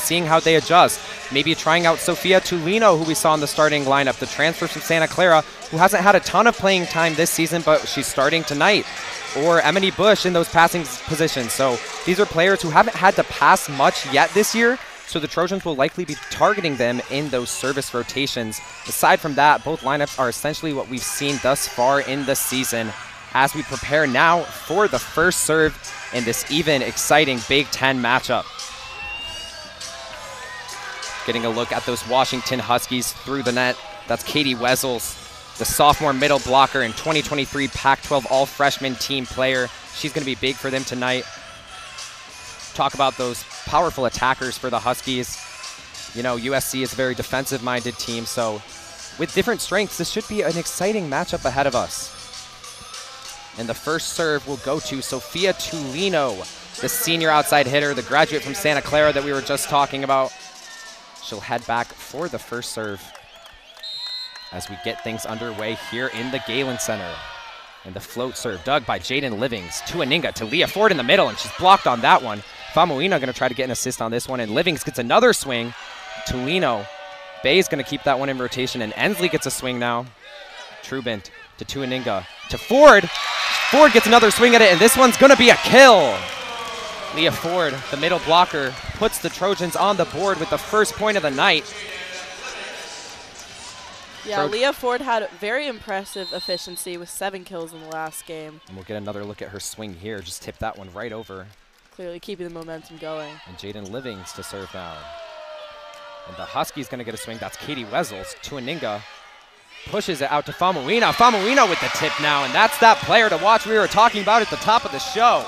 and seeing how they adjust. Maybe trying out Sophia Tulino, who we saw in the starting lineup, the transfer from Santa Clara, who hasn't had a ton of playing time this season, but she's starting tonight. Or Emily Bush in those passing positions. So these are players who haven't had to pass much yet this year, so the Trojans will likely be targeting them in those service rotations. Aside from that, both lineups are essentially what we've seen thus far in the season as we prepare now for the first serve in this even exciting Big Ten matchup. Getting a look at those Washington Huskies through the net. That's Katie Wessels, the sophomore middle blocker and 2023 Pac-12 all-freshman team player. She's going to be big for them tonight talk about those powerful attackers for the Huskies. You know, USC is a very defensive minded team, so with different strengths, this should be an exciting matchup ahead of us. And the first serve will go to Sophia Tulino, the senior outside hitter, the graduate from Santa Clara that we were just talking about. She'll head back for the first serve as we get things underway here in the Galen Center. And the float serve dug by Jaden Livings to Aninga to Leah Ford in the middle, and she's blocked on that one. Famuina going to try to get an assist on this one, and Livings gets another swing. Tulino. Bay's going to keep that one in rotation, and Ensley gets a swing now. Trubant to Tuaninga to Ford. Ford gets another swing at it, and this one's going to be a kill. Leah Ford, the middle blocker, puts the Trojans on the board with the first point of the night. Yeah, Tro Leah Ford had very impressive efficiency with seven kills in the last game. And we'll get another look at her swing here. Just tip that one right over clearly keeping the momentum going. And Jaden Livings to serve now. And the Huskies going to get a swing. That's Katie Wessels. Tuaninga pushes it out to Famuina. Famuina with the tip now, and that's that player to watch we were talking about at the top of the show.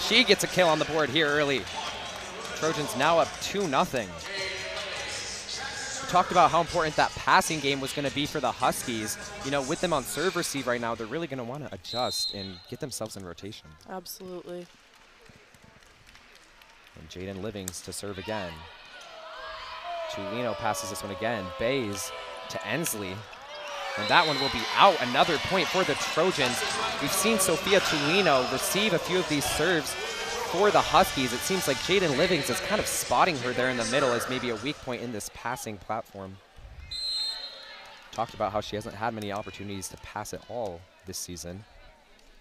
She gets a kill on the board here early. Trojans now up 2 nothing. We talked about how important that passing game was going to be for the Huskies. You know, with them on serve receive right now, they're really going to want to adjust and get themselves in rotation. Absolutely. And Jaden Livings to serve again. Tulino passes this one again. Bays to Ensley. And that one will be out. Another point for the Trojans. We've seen Sophia Tulino receive a few of these serves for the Huskies. It seems like Jaden Livings is kind of spotting her there in the middle as maybe a weak point in this passing platform. Talked about how she hasn't had many opportunities to pass at all this season.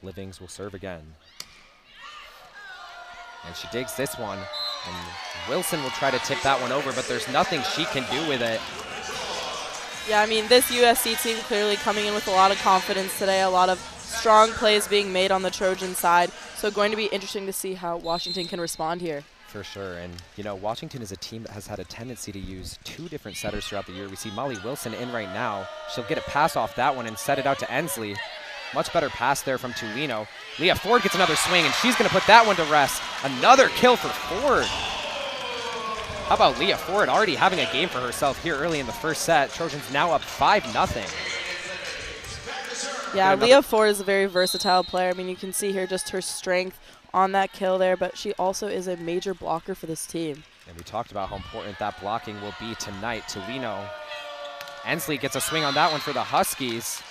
Livings will serve again. And she digs this one. And Wilson will try to tip that one over, but there's nothing she can do with it. Yeah, I mean, this USC team clearly coming in with a lot of confidence today, a lot of strong plays being made on the Trojan side. So going to be interesting to see how Washington can respond here. For sure. And, you know, Washington is a team that has had a tendency to use two different setters throughout the year. We see Molly Wilson in right now. She'll get a pass off that one and set it out to Ensley. Much better pass there from Tulino. Leah Ford gets another swing, and she's going to put that one to rest. Another kill for Ford. How about Leah Ford already having a game for herself here early in the first set? Trojans now up 5 nothing. Yeah, Leah Ford is a very versatile player. I mean, you can see here just her strength on that kill there, but she also is a major blocker for this team. And we talked about how important that blocking will be tonight. Tulino. Ensley gets a swing on that one for the Huskies.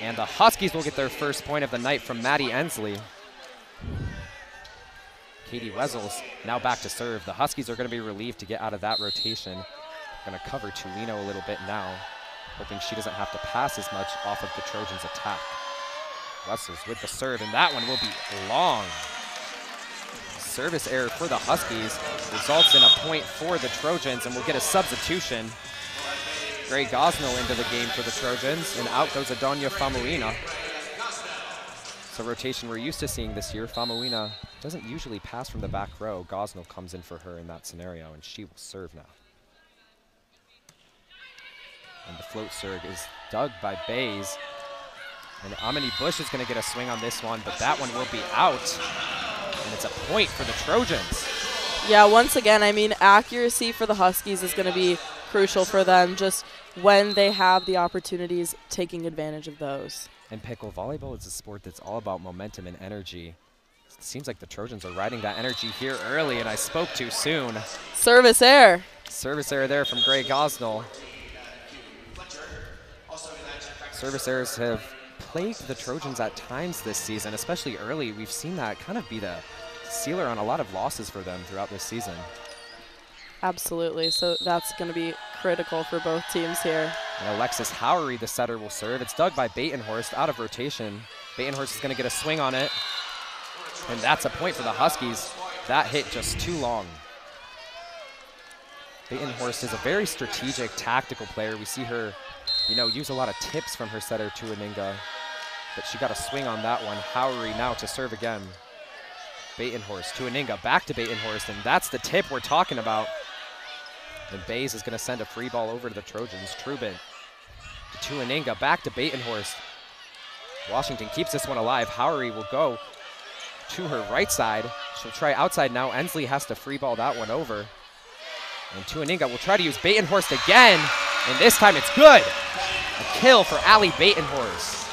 And the Huskies will get their first point of the night from Maddie Ensley. Katie Wessels now back to serve. The Huskies are going to be relieved to get out of that rotation. Going to cover Tulino a little bit now, hoping she doesn't have to pass as much off of the Trojans' attack. Wessels with the serve, and that one will be long. Service error for the Huskies results in a point for the Trojans, and we'll get a substitution. Gray Gosnell into the game for the Trojans, and out goes Adonia Famuina. So rotation we're used to seeing this year. Famuina doesn't usually pass from the back row. Gosnell comes in for her in that scenario, and she will serve now. And the float serve is dug by Bays. And Emily Bush is going to get a swing on this one, but that one will be out. And it's a point for the Trojans. Yeah, once again, I mean, accuracy for the Huskies is going to be crucial for them just when they have the opportunities, taking advantage of those. And pickle volleyball is a sport that's all about momentum and energy. It seems like the Trojans are riding that energy here early, and I spoke too soon. Service error. Service error there from Gray Gosnell. Service errors have plagued the Trojans at times this season, especially early. We've seen that kind of be the sealer on a lot of losses for them throughout this season. Absolutely. So that's going to be critical for both teams here. And Alexis Howery, the setter, will serve. It's dug by Batenhorst out of rotation. Batenhorst is going to get a swing on it. And that's a point for the Huskies. That hit just too long. Batenhorst is a very strategic, tactical player. We see her, you know, use a lot of tips from her setter Tuaninga. But she got a swing on that one. Howery now to serve again. Batenhorst, Tuaninga back to Batenhorst, and that's the tip we're talking about. And Bays is going to send a free ball over to the Trojans. Trubin to Tuaninga, back to Batenhorst. Washington keeps this one alive. Howery will go to her right side. She'll try outside now. Ensley has to free ball that one over. And Tuaninga will try to use Batenhorst again. And this time it's good. A kill for Ali Batenhorst.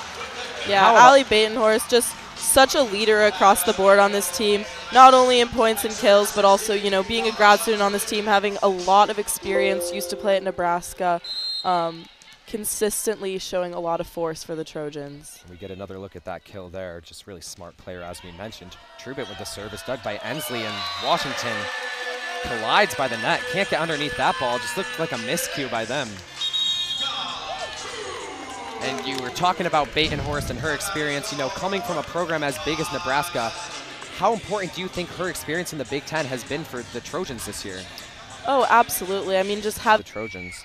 Yeah, Ali Batenhorst just such a leader across the board on this team, not only in points and kills, but also, you know, being a grad student on this team, having a lot of experience, used to play at Nebraska, um, consistently showing a lot of force for the Trojans. We get another look at that kill there. Just really smart player, as we mentioned. Trubit with the service, dug by Ensley, and Washington collides by the net. Can't get underneath that ball. Just looked like a miscue by them. And you were talking about Batenhorst and her experience, you know, coming from a program as big as Nebraska. How important do you think her experience in the Big Ten has been for the Trojans this year? Oh, absolutely. I mean, just have the Trojans.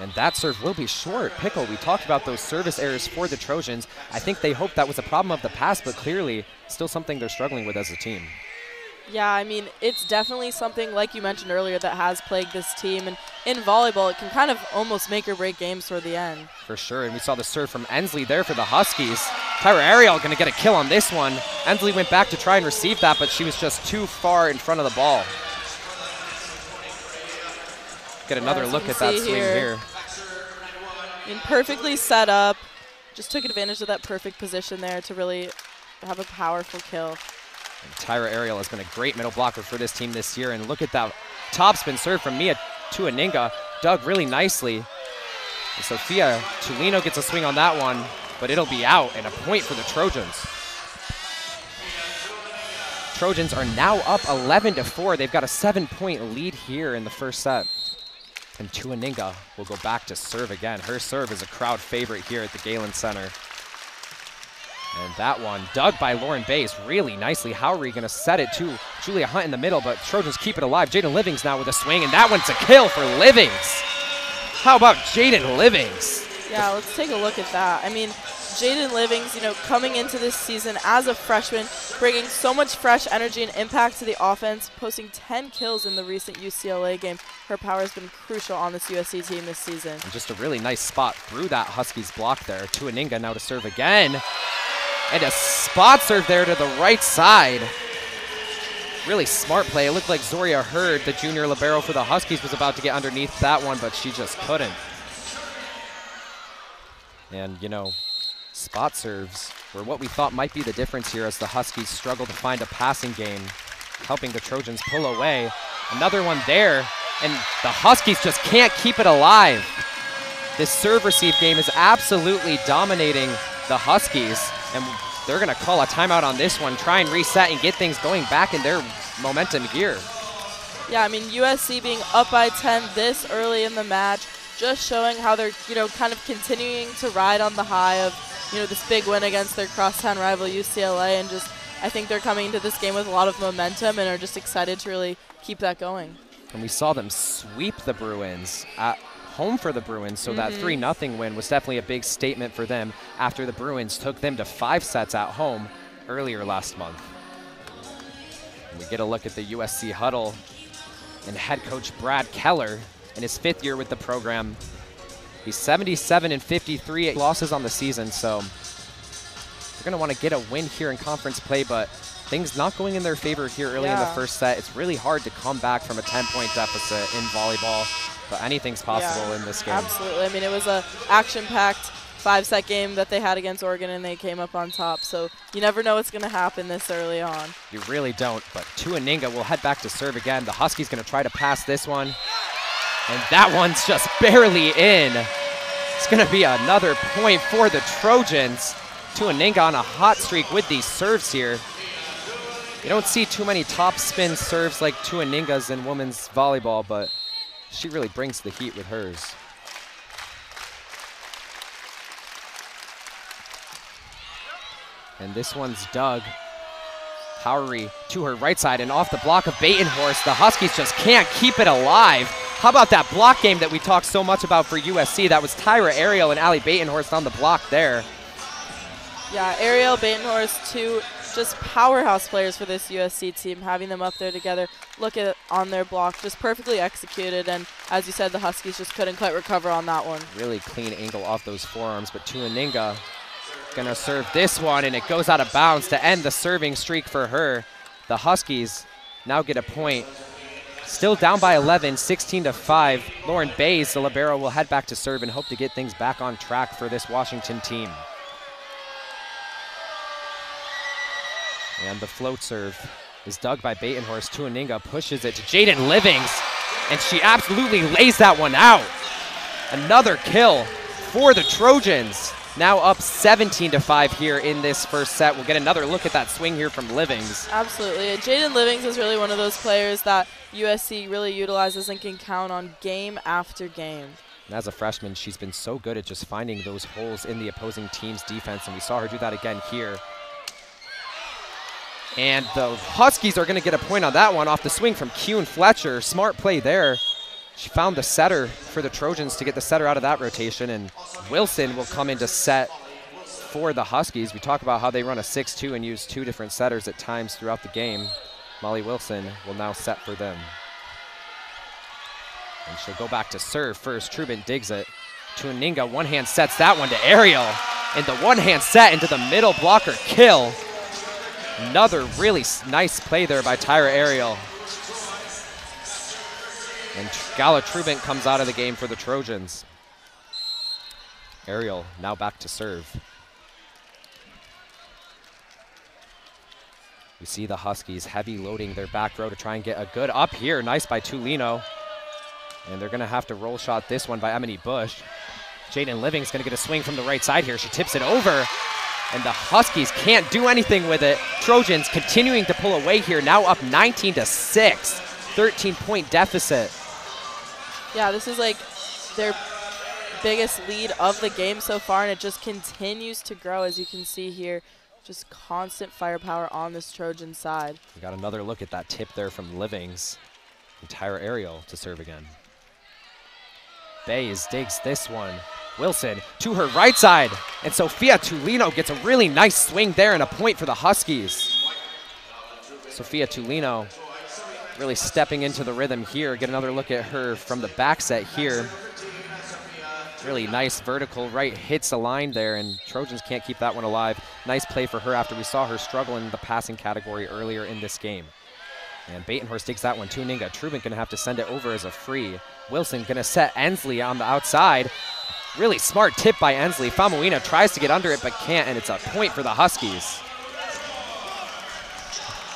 And that serve will be short. Pickle, we talked about those service errors for the Trojans. I think they hoped that was a problem of the past, but clearly still something they're struggling with as a team. Yeah, I mean, it's definitely something, like you mentioned earlier, that has plagued this team. And in volleyball, it can kind of almost make or break games toward the end. For sure, and we saw the serve from Ensley there for the Huskies. Tyra Ariel going to get a kill on this one. Ensley went back to try and receive that, but she was just too far in front of the ball. Get another yeah, look at that swing here. here. Mean, perfectly set up. Just took advantage of that perfect position there to really have a powerful kill. And Tyra Ariel has been a great middle blocker for this team this year. And look at that topspin serve from Mia Tuaninga. Dug really nicely. And Sophia Tulino gets a swing on that one, but it'll be out and a point for the Trojans. Trojans are now up 11 to 4. They've got a seven point lead here in the first set. And Tuaninga will go back to serve again. Her serve is a crowd favorite here at the Galen Center. And that one dug by Lauren Bays really nicely. How are Howery going to set it to Julia Hunt in the middle, but Trojans keep it alive. Jaden Livings now with a swing, and that one's a kill for Livings. How about Jaden Livings? Yeah, let's take a look at that. I mean, Jaden Livings, you know, coming into this season as a freshman, bringing so much fresh energy and impact to the offense, posting 10 kills in the recent UCLA game. Her power has been crucial on this USC team this season. And just a really nice spot through that Huskies block there. Tuaninga now to serve again. And a spot serve there to the right side. Really smart play. It looked like Zoria Heard, the junior libero for the Huskies, was about to get underneath that one, but she just couldn't. And, you know, spot serves were what we thought might be the difference here as the Huskies struggled to find a passing game, helping the Trojans pull away. Another one there, and the Huskies just can't keep it alive. This serve-receive game is absolutely dominating the Huskies and they're going to call a timeout on this one, try and reset and get things going back in their momentum gear. Yeah, I mean, USC being up by 10 this early in the match, just showing how they're, you know, kind of continuing to ride on the high of, you know, this big win against their crosstown rival UCLA and just I think they're coming into this game with a lot of momentum and are just excited to really keep that going. And we saw them sweep the Bruins at home for the Bruins, so mm -hmm. that 3 mm-hmm. 0 win was definitely a big statement for them after the Bruins took them to five sets at home earlier last month. And we get a look at the USC huddle and head coach Brad Keller in his fifth year with the program. He's 77 and 53 losses on the season, so they're going to want to get a win here in conference play, but things not going in their favor here early yeah. in the first set. It's really hard to come back from a 10-point deficit in volleyball but anything's possible yeah, in this game. Absolutely. I mean, it was a action-packed five-set game that they had against Oregon, and they came up on top. So you never know what's going to happen this early on. You really don't. But Tuaninga will head back to serve again. The Huskies going to try to pass this one. And that one's just barely in. It's going to be another point for the Trojans. Tuaninga on a hot streak with these serves here. You don't see too many top spin serves like Tuaninga's in women's volleyball, but she really brings the heat with hers. And this one's dug. Howery to her right side and off the block of Batenhorst. The Huskies just can't keep it alive. How about that block game that we talked so much about for USC? That was Tyra Ariel and Ali Batenhorst on the block there. Yeah, Ariel Batenhorst, two just powerhouse players for this USC team, having them up there together. Look at on their block, just perfectly executed. And as you said, the Huskies just couldn't quite recover on that one. Really clean angle off those forearms, but Tuaninga Gonna serve this one, and it goes out of bounds to end the serving streak for her. The Huskies now get a point. Still down by 11, 16 to 5. Lauren Bays, the libero, will head back to serve and hope to get things back on track for this Washington team. And the float serve is dug by Batenhorst. Tuaninga pushes it to Jaden Livings, and she absolutely lays that one out. Another kill for the Trojans. Now up 17 to 5 here in this first set. We'll get another look at that swing here from Livings. Absolutely. Jaden Livings is really one of those players that USC really utilizes and can count on game after game. And as a freshman, she's been so good at just finding those holes in the opposing team's defense, and we saw her do that again here. And the Huskies are going to get a point on that one off the swing from Kuhn Fletcher. Smart play there. She found the setter for the Trojans to get the setter out of that rotation, and Wilson will come into set for the Huskies. We talk about how they run a 6-2 and use two different setters at times throughout the game. Molly Wilson will now set for them. And she'll go back to serve first. Trubin digs it. Tuaninga one-hand sets that one to Ariel. And the one-hand set into the middle blocker kill. Another really nice play there by Tyra Ariel. And Gala Trubin comes out of the game for the Trojans. Ariel now back to serve. We see the Huskies heavy loading their back row to try and get a good up here. Nice by Tulino. And they're going to have to roll shot this one by Emily Bush. Jaden Living's going to get a swing from the right side here. She tips it over. And the Huskies can't do anything with it. Trojans continuing to pull away here. Now up 19 to 6. 13 point deficit. Yeah, this is like their biggest lead of the game so far, and it just continues to grow, as you can see here. Just constant firepower on this Trojan side. We got another look at that tip there from Livings. Entire aerial to serve again. Bays digs this one. Wilson to her right side. And Sophia Tulino gets a really nice swing there and a point for the Huskies. Sophia Tulino really stepping into the rhythm here. Get another look at her from the back set here. Really nice vertical right hits a line there, and Trojans can't keep that one alive. Nice play for her after we saw her struggle in the passing category earlier in this game. And Batenhorst takes that one. Tuaninga. Trubin going to have to send it over as a free. Wilson to set Ensley on the outside. Really smart tip by Ensley. Famuina tries to get under it but can't, and it's a point for the Huskies.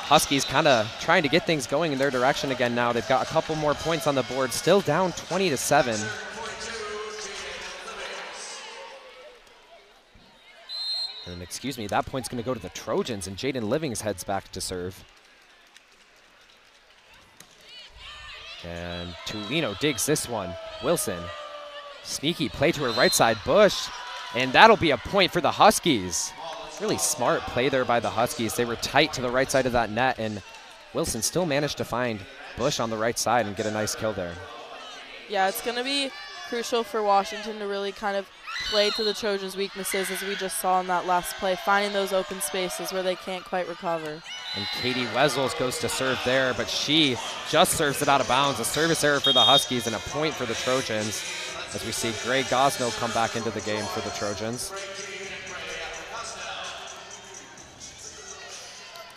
Huskies kind of trying to get things going in their direction again now. They've got a couple more points on the board, still down 20 to 7. And excuse me, that point's going to go to the Trojans, and Jaden Livings heads back to serve. And Tulino digs this one. Wilson, sneaky play to her right side. Bush, and that'll be a point for the Huskies. Really smart play there by the Huskies. They were tight to the right side of that net, and Wilson still managed to find Bush on the right side and get a nice kill there. Yeah, it's going to be crucial for Washington to really kind of play to the Trojans' weaknesses, as we just saw in that last play, finding those open spaces where they can't quite recover. And Katie Wessels goes to serve there, but she just serves it out of bounds. A service error for the Huskies and a point for the Trojans as we see Gray Gosnell come back into the game for the Trojans.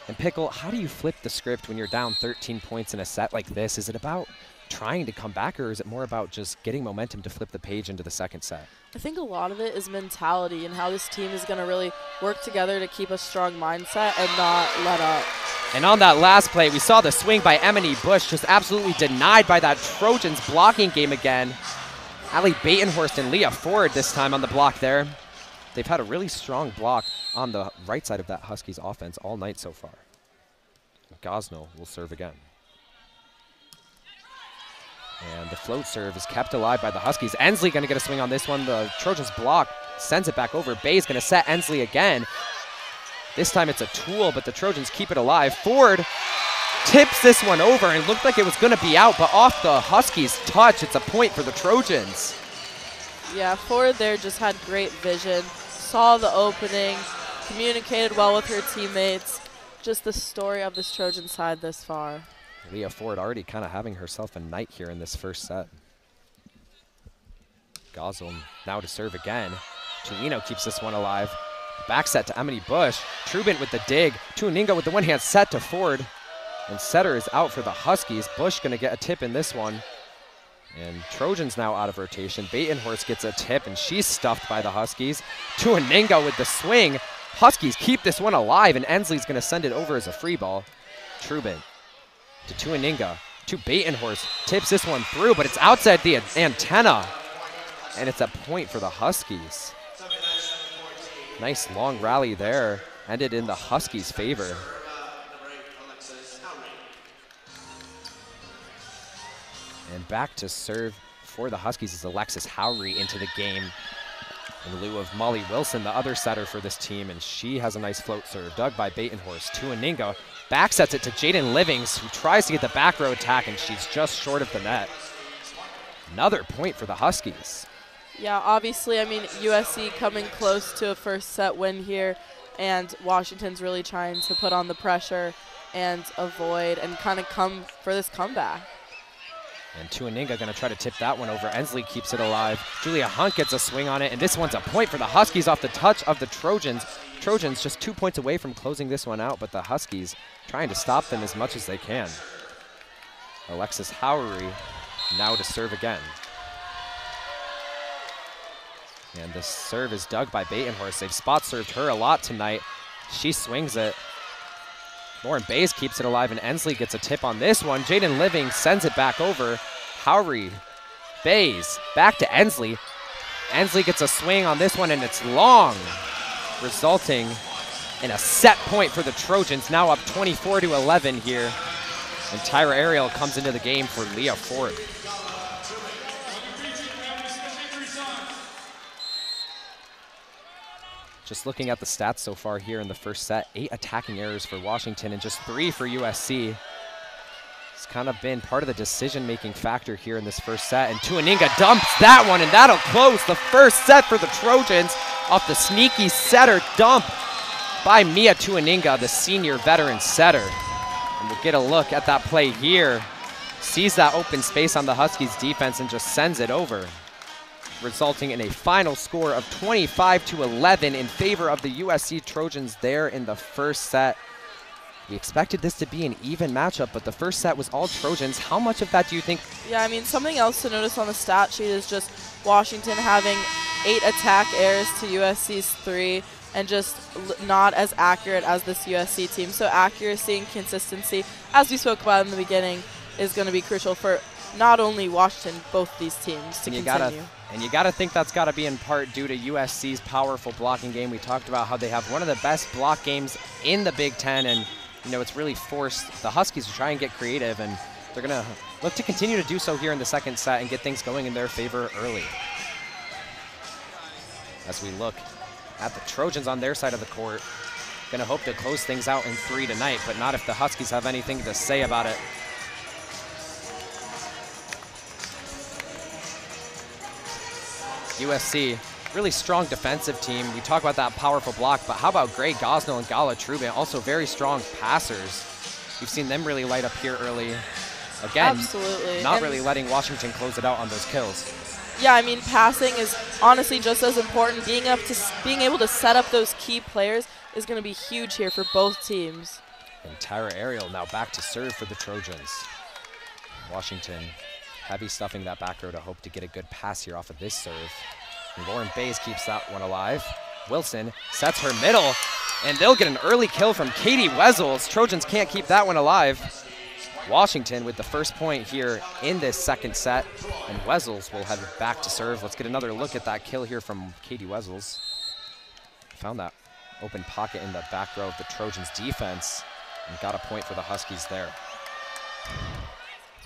And Pickle, how do you flip the script when you're down 13 points in a set like this? Is it about trying to come back, or is it more about just getting momentum to flip the page into the second set? I think a lot of it is mentality and how this team is going to really work together to keep a strong mindset and not let up. And on that last play, we saw the swing by Emily Bush just absolutely denied by that Trojans blocking game again. Ali Batenhorst and Leah Ford this time on the block there. They've had a really strong block on the right side of that Huskies offense all night so far. Gosnell will serve again. And the float serve is kept alive by the Huskies. Ensley going to get a swing on this one. The Trojans block, sends it back over. Bay's going to set Ensley again. This time it's a tool, but the Trojans keep it alive. Ford tips this one over and looked like it was going to be out, but off the Huskies' touch, it's a point for the Trojans. Yeah, Ford there just had great vision, saw the opening, communicated well with her teammates. Just the story of this Trojan side this far. Leah Ford already kind of having herself a night here in this first set. Gosnell now to serve again. Tulino keeps this one alive. Back set to Emily Bush. Trubin with the dig. Tuaninga with the one hand set to Ford. And setter is out for the Huskies. Bush going to get a tip in this one. And Trojans now out of rotation. Batenhorst gets a tip, and she's stuffed by the Huskies. Tuaninga with the swing. Huskies keep this one alive, and Ensley's going to send it over as a free ball. Trubin to Tuaninga to Batenhorst. Tips this one through, but it's outside the antenna. And it's a point for the Huskies. Nice long rally there. Ended in the Huskies' favor. And back to serve for the Huskies is Alexis Howery into the game in lieu of Molly Wilson, the other setter for this team, and she has a nice float serve. Dug by Batenhorst. Tuaninga back sets it to Jaden Livings, who tries to get the back row attack, and she's just short of the net. Another point for the Huskies. Yeah, obviously, I mean, USC coming close to a first set win here, and Washington's really trying to put on the pressure and avoid and kind of come for this comeback. And Tuaninga going to try to tip that one over. Ensley keeps it alive. Julia Hunt gets a swing on it, and this one's a point for the Huskies off the touch of the Trojans. Trojans just two points away from closing this one out, but the Huskies trying to stop them as much as they can. Alexis Howery now to serve again. And the serve is dug by Batenhorst. They've spot served her a lot tonight. She swings it. Lauren Bays keeps it alive, and Ensley gets a tip on this one. Jaden Living sends it back over. Howery, Bays, back to Ensley. Ensley gets a swing on this one, and it's long, resulting in a set point for the Trojans, now up 24 to 11 here. And Tyra Ariel comes into the game for Leah Ford. Just looking at the stats so far here in the first set, eight attacking errors for Washington and just three for USC. It's kind of been part of the decision-making factor here in this first set. And Tuaninga dumps that one, and that'll close the first set for the Trojans off the sneaky setter dump by Mia Tuaninga, the senior veteran setter. And we'll get a look at that play here. Sees that open space on the Huskies defense and just sends it over resulting in a final score of 25 to 11 in favor of the USC Trojans there in the first set. We expected this to be an even matchup, but the first set was all Trojans. How much of that do you think? Yeah, I mean, something else to notice on the stat sheet is just Washington having eight attack errors to USC's three and just not as accurate as this USC team. So accuracy and consistency, as we spoke about in the beginning, is going to be crucial for not only Washington, both these teams to you continue. And you got to think that's got to be in part due to USC's powerful blocking game. We talked about how they have one of the best block games in the Big Ten, and you know it's really forced the Huskies to try and get creative, and they're going to look to continue to do so here in the second set and get things going in their favor early. As we look at the Trojans on their side of the court, going to hope to close things out in three tonight, but not if the Huskies have anything to say about it. USC, really strong defensive team. We talk about that powerful block, but how about Gray Gosnell and Gala Trubin? Also very strong passers. We've seen them really light up here early. Again, Absolutely. not and really letting Washington close it out on those kills. Yeah, I mean, passing is honestly just as important. Being up to being able to set up those key players is going to be huge here for both teams. And Tyra Ariel now back to serve for the Trojans. Washington heavy stuffing that back row to hope to get a good pass here off of this serve. And Lauren Bays keeps that one alive. Wilson sets her middle, and they'll get an early kill from Katie Wessels. Trojans can't keep that one alive. Washington with the first point here in this second set, and Wessels will head back to serve. Let's get another look at that kill here from Katie Wessels. Found that open pocket in the back row of the Trojans defense And got a point for the Huskies there.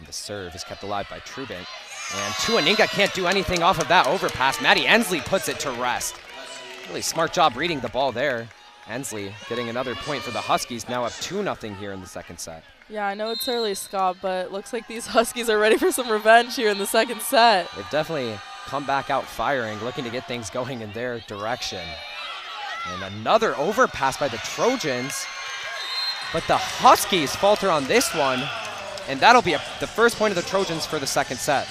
And the serve is kept alive by Trubant. And Tuaninga can't do anything off of that overpass. Maddie Ensley puts it to rest. Really smart job reading the ball there. Ensley getting another point for the Huskies, now up 2 nothing here in the second set. Yeah, I know it's early, Scott, but it looks like these Huskies are ready for some revenge here in the second set. They've definitely come back out firing, looking to get things going in their direction. And another overpass by the Trojans. But the Huskies falter on this one, and that'll be a, the first point of the Trojans for the second set.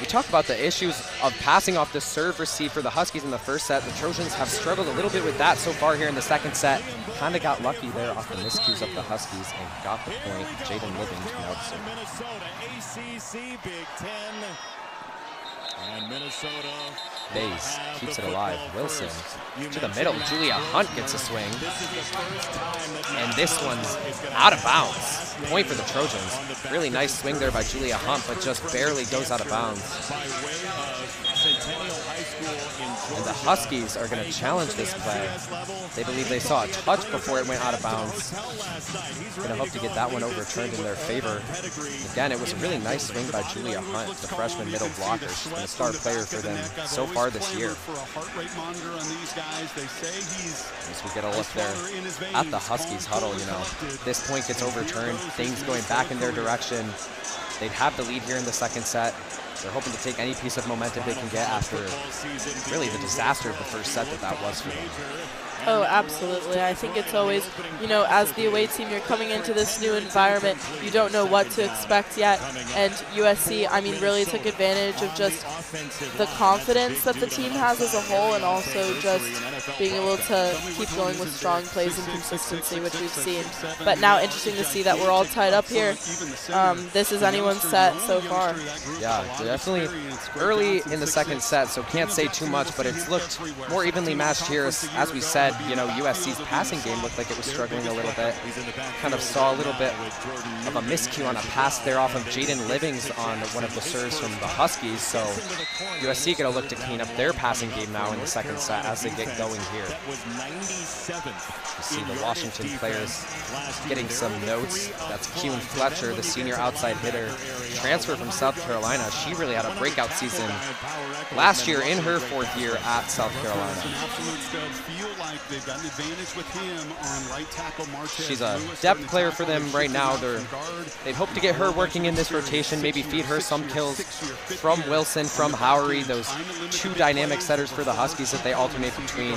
We talked about the issues of passing off the serve receive for the Huskies in the first set. The Trojans have struggled a little bit with that so far here in the second set. Kind of got lucky there off the miscues of the Huskies and got the point. Jaden Livings now Minnesota, ACC Big Ten. And Minnesota Bays keeps it alive. Wilson to the middle. Julia Hunt gets a swing. And this one's out of bounds. Point for the Trojans. Really nice swing there by Julia Hunt, but just barely goes out of bounds. And the Huskies are going to challenge this play. They believe they saw a touch before it went out of bounds. Going to hope to get that one overturned in their favor. Again, it was a really nice swing by Julia Hunt, the freshman middle blocker. She's been a star player for them so far this year. As we get a look there at the Huskies huddle, you know, this point gets overturned, things going back in their direction. They'd have the lead here in the second set. They're hoping to take any piece of momentum they can get after really the disaster of the first set that that was for them. Oh, absolutely. I think it's always, you know, as the away team, you're coming into this new environment. You don't know what to expect yet. And USC, I mean, really took advantage of just the confidence that the team has as a whole and also just being able to keep going with strong plays and consistency, which we've seen. But now interesting to see that we're all tied up here. Um, this is anyone's set so far. Yeah, definitely early in the second set, so can't say too much, but it's looked more evenly matched here, as, as we said you know, USC's passing game looked like it was struggling a little bit. Kind of saw a little bit of a miscue on a pass there off of Jaden Livings on one of the serves from the Huskies. So USC going to look to clean up their passing game now in the second set as they get going here. You see the Washington players getting some notes. That's Kewen Fletcher, the senior outside hitter, transfer from South Carolina. She really had a breakout season last year in her fourth year at South Carolina. She's a depth player for them right now. They're, they'd hope to get her working in this rotation, maybe feed her some kills from Wilson, from Howery, those two dynamic setters for the Huskies that they alternate between.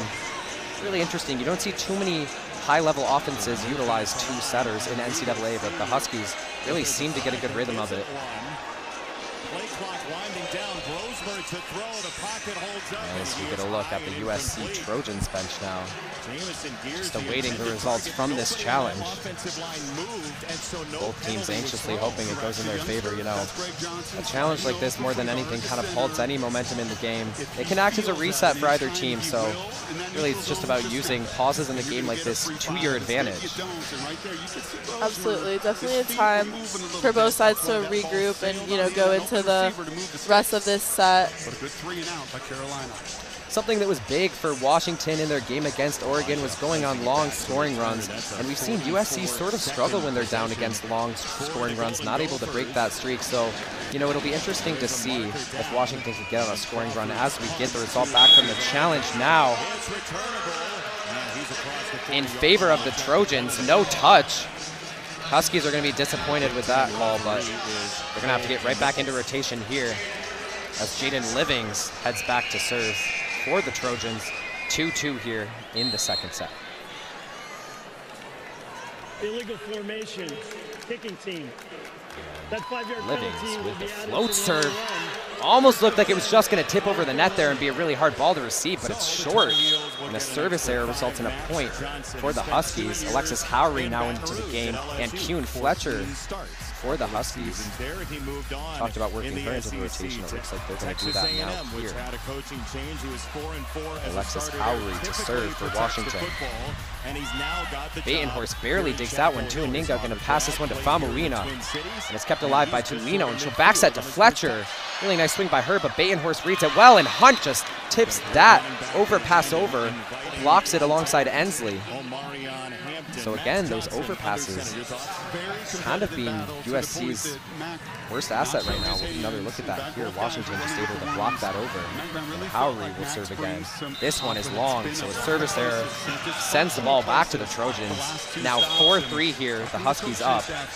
Really interesting. You don't see too many high-level offenses utilize two setters in NCAA, but the Huskies really seem to get a good rhythm of it. As we get a look at the USC Trojans bench now. Just awaiting the results from this challenge. Both teams anxiously hoping it goes in their favor, you know. A challenge like this, more than anything, kind of halts any momentum in the game. It can act as a reset for either team, so really it's just about using pauses in the game like this to your advantage. Absolutely. Definitely a time for both sides to regroup and, you know, go into the rest of this set. Something that was big for Washington in their game against Oregon was going on long scoring runs, and we've seen USC sort of struggle when they're down against long scoring runs, not able to break that streak. So, you know, it'll be interesting to see if Washington can get on a scoring run as we get the result back from the challenge now. In favor of the Trojans, no touch. Huskies are going to be disappointed with that call, but they're going to have to get right back into rotation here as Jaden Livings heads back to serve for the Trojans. 2-2 here in the second set. Illegal formation, kicking team. That five-yard Livings with the float serve. Almost looked like it was just going to tip over the net there and be a really hard ball to receive, but it's short. And a service error results in a point for the Huskies. Alexis Howery now into the game, and Kewen Fletcher for the Huskies. Talked about working her into the rotation. It looks like they're going to do that now here. Alexis Howery to serve for Washington. Batenhorst barely digs that one. Tuaninga going to pass this one to Famuina. And it's kept alive by Tulino, and she'll back set to Fletcher. Really nice swing by her, but Batenhorst reads it well, and Hunt just tips that overpass over, blocks it alongside Ensley. So again, those overpasses kind of being USC's worst asset right now. With Another look at that here. Washington just able to block that over. Howery will serve again. This one is long, so a service error sends the ball back to the Trojans. Now 4-3 here, the Huskies up. And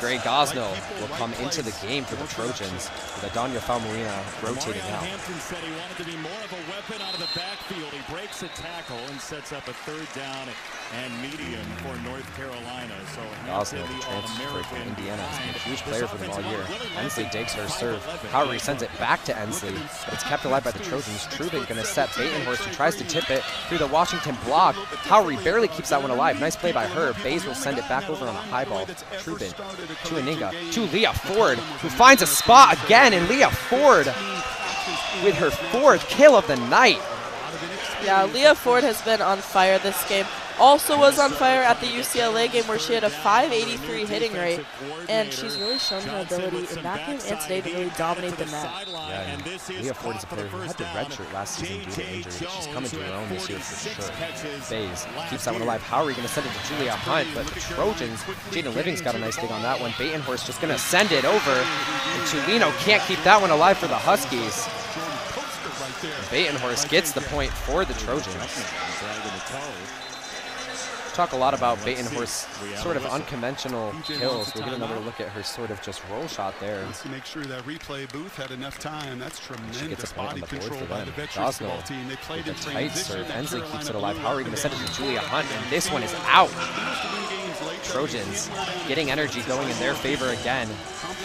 Gray Gosnell will come into the game for the Trojans with Adonia Famuina rotating out. He wanted to be more of a weapon out of the backfield. He breaks a tackle and sets up a third down and medium for North Carolina. So Gosnell, Hampton, the transfer from. Indiana, has been a huge player for them all year. Ensley digs her serve. Howery sends it back to Ensley, but it's kept alive by the Trojans. Trubin going to set Batenhorst, who tries to tip it through the Washington block. Howery barely keeps that one alive. Nice play by her. Bays will send it back over on a high ball. Trubin to Aninga, to Leah Ford, who finds a spot again, and Leah Ford with her fourth kill of the night. Yeah, Leah Ford has been on fire this game. Also was on fire at the UCLA game where she had a 583 hitting rate, and she's really shown her ability in that game and today to really dominate the net. Yeah, and Leah Ford is a player who had the red shirt last season due to injury, she's coming to her own this year for sure. Bays keeps that one alive. How are you going to send it to Julia Hunt, but the Trojans, Jaden Living's got a nice dig on that one. Batenhorst just going to send it over, and Tulino can't keep that one alive for the Huskies. Batenhorst gets the point for the Trojans. Talk a lot about Batenhorst's sort of unconventional kills. We'll get another look at her sort of just roll shot there. Let's make sure that replay booth had enough time. That's tremendous She gets a point on body the board control for by them. the veterans Gosnell ball team. They played with in tight serve. Ensley keeps it alive. How are we going to send it to Julia. Hunt? And this one is out. Used to win games late, but Trojans they were down getting energy going in their favor again.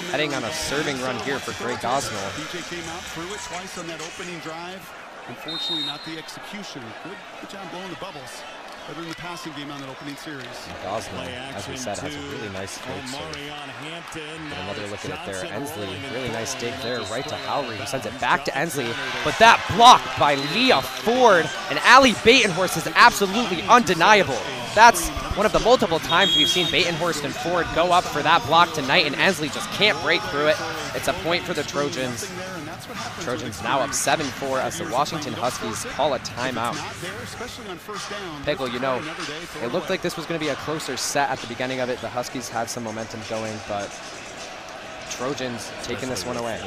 Heading on a serving run here for Gray Gosnell. DJ came out, threw it twice on that opening drive. Unfortunately, not the execution. Good, good job blowing the bubbles. Better in the passing game on that opening series. Gosnell, as we said, has a really nice straight serve. Get uh, another look at it there. Ensley, really nice dig there, right to Howery, who sends it back to Ensley. But that block by Leah Ford and Ali Batenhorst is absolutely undeniable. That's one of the multiple times we've seen Batenhorst and Ford go up for that block tonight, and Ensley just can't break through it. It's a point for the Trojans. There, and that's what happens Trojans now up 7-4 as the Washington Huskies call a timeout. not there, especially on first down. Pickle, you know, Another day for it looked like this was going to be a closer set at the beginning of it. The Huskies had some momentum going, but Trojans taking this one away.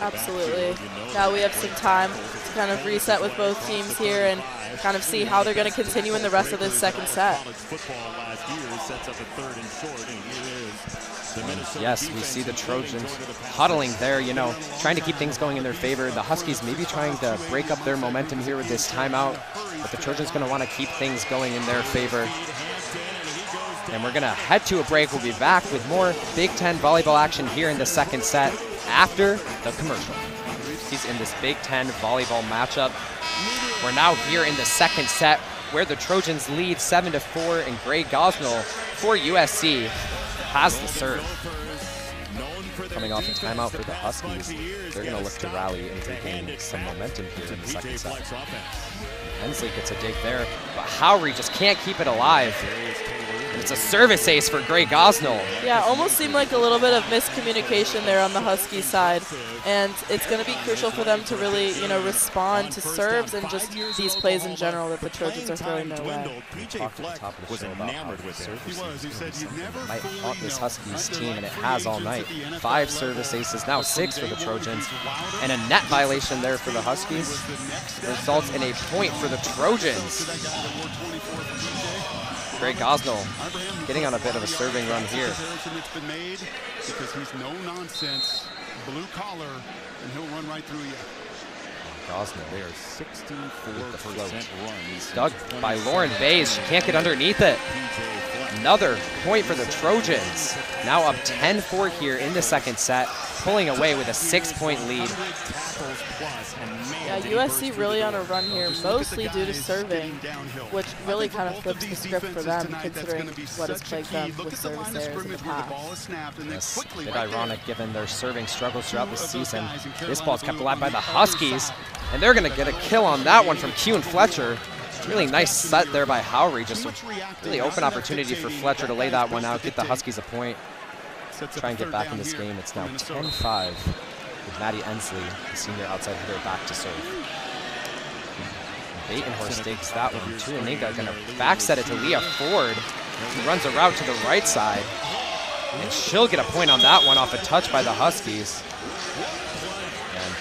Absolutely. Now we have some time to kind of reset with both teams here and kind of see how they're going to continue in the rest of this second set. Yes, we see the Trojans huddling there, you know, trying to keep things going in their favor. The Huskies maybe trying to break up their momentum here with this timeout, but the Trojans going to want to keep things going in their favor. And we're going to head to a break. We'll be back with more Big Ten volleyball action here in the second set after the commercial. He's in this Big Ten volleyball matchup. We're now here in the second set where the Trojans lead 7 to 4 and Gray Gosnell for USC has the serve. Coming off a timeout for the Huskies, they're going to look to rally and regain some momentum here in the second set. Ensley gets a dig there, but Howery just can't keep it alive. And it's a service ace for Gray Gosnell. Yeah, almost seemed like a little bit of miscommunication there on the Husky side. And it's going to be crucial for them to really, you know, respond to serves and just these plays in general that the Trojans are throwing their way. talked at the top of the was show about how enamored the with it. service He was. He said, doing "You never might haunt this you Huskies team, and it has all night. digits at the NFL Five service aces, now six for the Trojans, he was wilder. and a net violation there for the Huskies Was the next step. results in a point for the Trojans. To that guy that wore 24 for DJ. Gray Gosnell getting on a bit of a serving run here. comparison that's been made because he's no nonsense, blue collar, and he'll run right through you. Gosnell They are 64 With the float. dug by Lauren Bays. She can't get underneath it. Another point for the Trojans. Now up 10-4 here in the second set, pulling away with a six-point lead. Yeah, USC really on a run here, Just look at mostly due to serving, which really kind of flips the script for them, considering what has plagued them with the line service errors in the scrimmage where the past. ball is snapped and then Yes, quickly bit ironic given their serving struggles throughout the Two of those season. This ball's kept alive by the Huskies, and they're going to get a kill on that one from Kuhn Fletcher. Really nice set there by Howery. Just a really open opportunity for Fletcher to lay that one out, get the Huskies a point, try and get back in this game. It's now 10-5 with Maddie Ensley, the senior outside hitter, back to serve. Batenhorst takes that one. Tuaninga gonna back set it to Leah Ford. Who runs a route to the right side. And she'll get a point on that one off a touch by the Huskies. And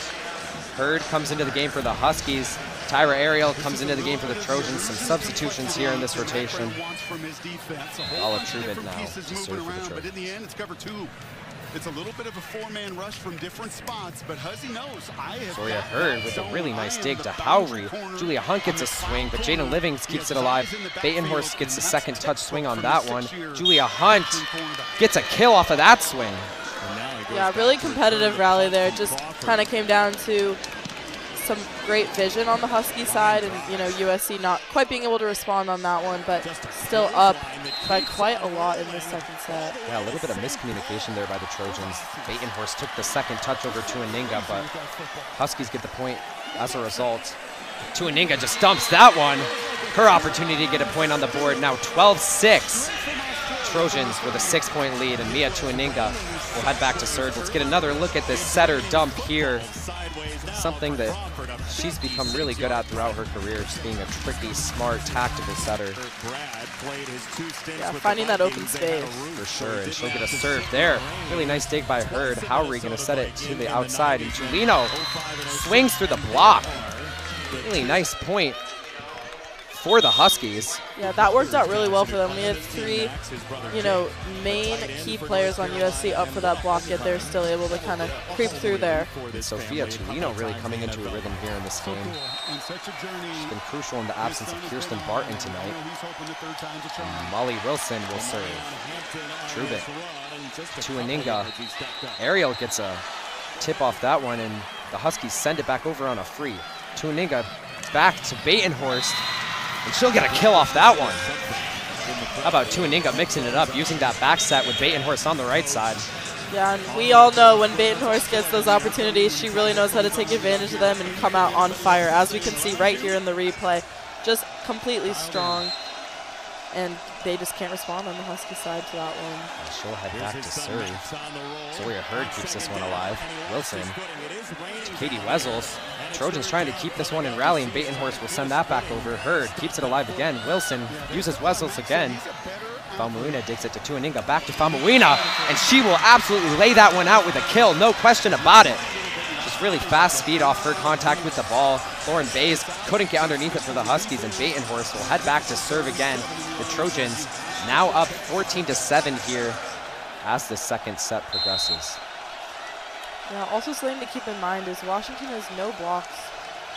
Hurd comes into the game for the Huskies. Tyra Ariel comes into the game for the Trojans. Some substitutions here in this rotation. Olive Trubin now to serve for the But in the end, it's cover two. It's a little bit of a four-man rush from different spots, but Huzzy knows I have Soria that with a really nice dig to Howery. Julia Hunt gets a swing, but. Jada Livings keeps it alive. Batenhorst gets the and second touch swing on that one. Julia Hunt gets a kill off of that swing. Yeah, really competitive rally there. Just kind of came down to some great vision on the Husky side, and you know USC not quite being able to respond on that one, but still up by quite a lot in this second set. Yeah, a little bit of miscommunication there by the Trojans. Batenhorst took the second touch over to Aninga, but Huskies get the point as a result. Tuaninga just dumps that one. Her opportunity to get a point on the board. Now 12-6. Trojans with a six-point lead, and Mia Tuaninga will head back to serve. Let's get another look at this setter dump here. Something that she's become really good at throughout her career, just being a tricky, smart, tactical setter Brad played his two stints Yeah, finding that open Vikings. They had a space. for sure, and she'll get a serve there. Really nice dig by Hurd. Howery gonna set it to the outside, and Tulino swings through the block. Really nice point for the Huskies. Yeah, that worked out really well for them. We had three, you know, main key players on USC up for that block, yet they're still able to kind of creep through there. And Sophia Tulino really coming into a rhythm here in this game. On such a journey. She's been crucial in the absence of Kirsten Barton tonight. He's hoping the third time's a charm. Molly Wilson will serve. Trubin to Aninga. Ariel gets a tip off that one, and the Huskies send it back over on a free. Tuaninga back to Batenhorst, and she'll get a kill off that one. How about Tuaninga mixing it up, using that back set with Batenhorst on the right side. Yeah, and we all know when Batenhorst gets those opportunities, she really knows how to take advantage of them and come out on fire, as we can see right here in the replay. Just completely strong, and they just can't respond on the Husky side to that one. And she'll head back to serve. Sawyer Hurd keeps this one alive. Wilson to Katie Wessels. Trojans trying to keep this one in rally, and Batenhorst will send that back over. Hurd keeps it alive again. Wilson uses Wessels again. Famuina digs it to Tuaninga, back to Famuina, and she will absolutely lay that one out with a kill, no question about it. Just really fast speed off her contact with the ball. Lauren Bays couldn't get underneath it for the Huskies, and Batenhorst will head back to serve again. The Trojans now up 14 to 7 here as the second set progresses. Yeah, also something to keep in mind is Washington has no blocks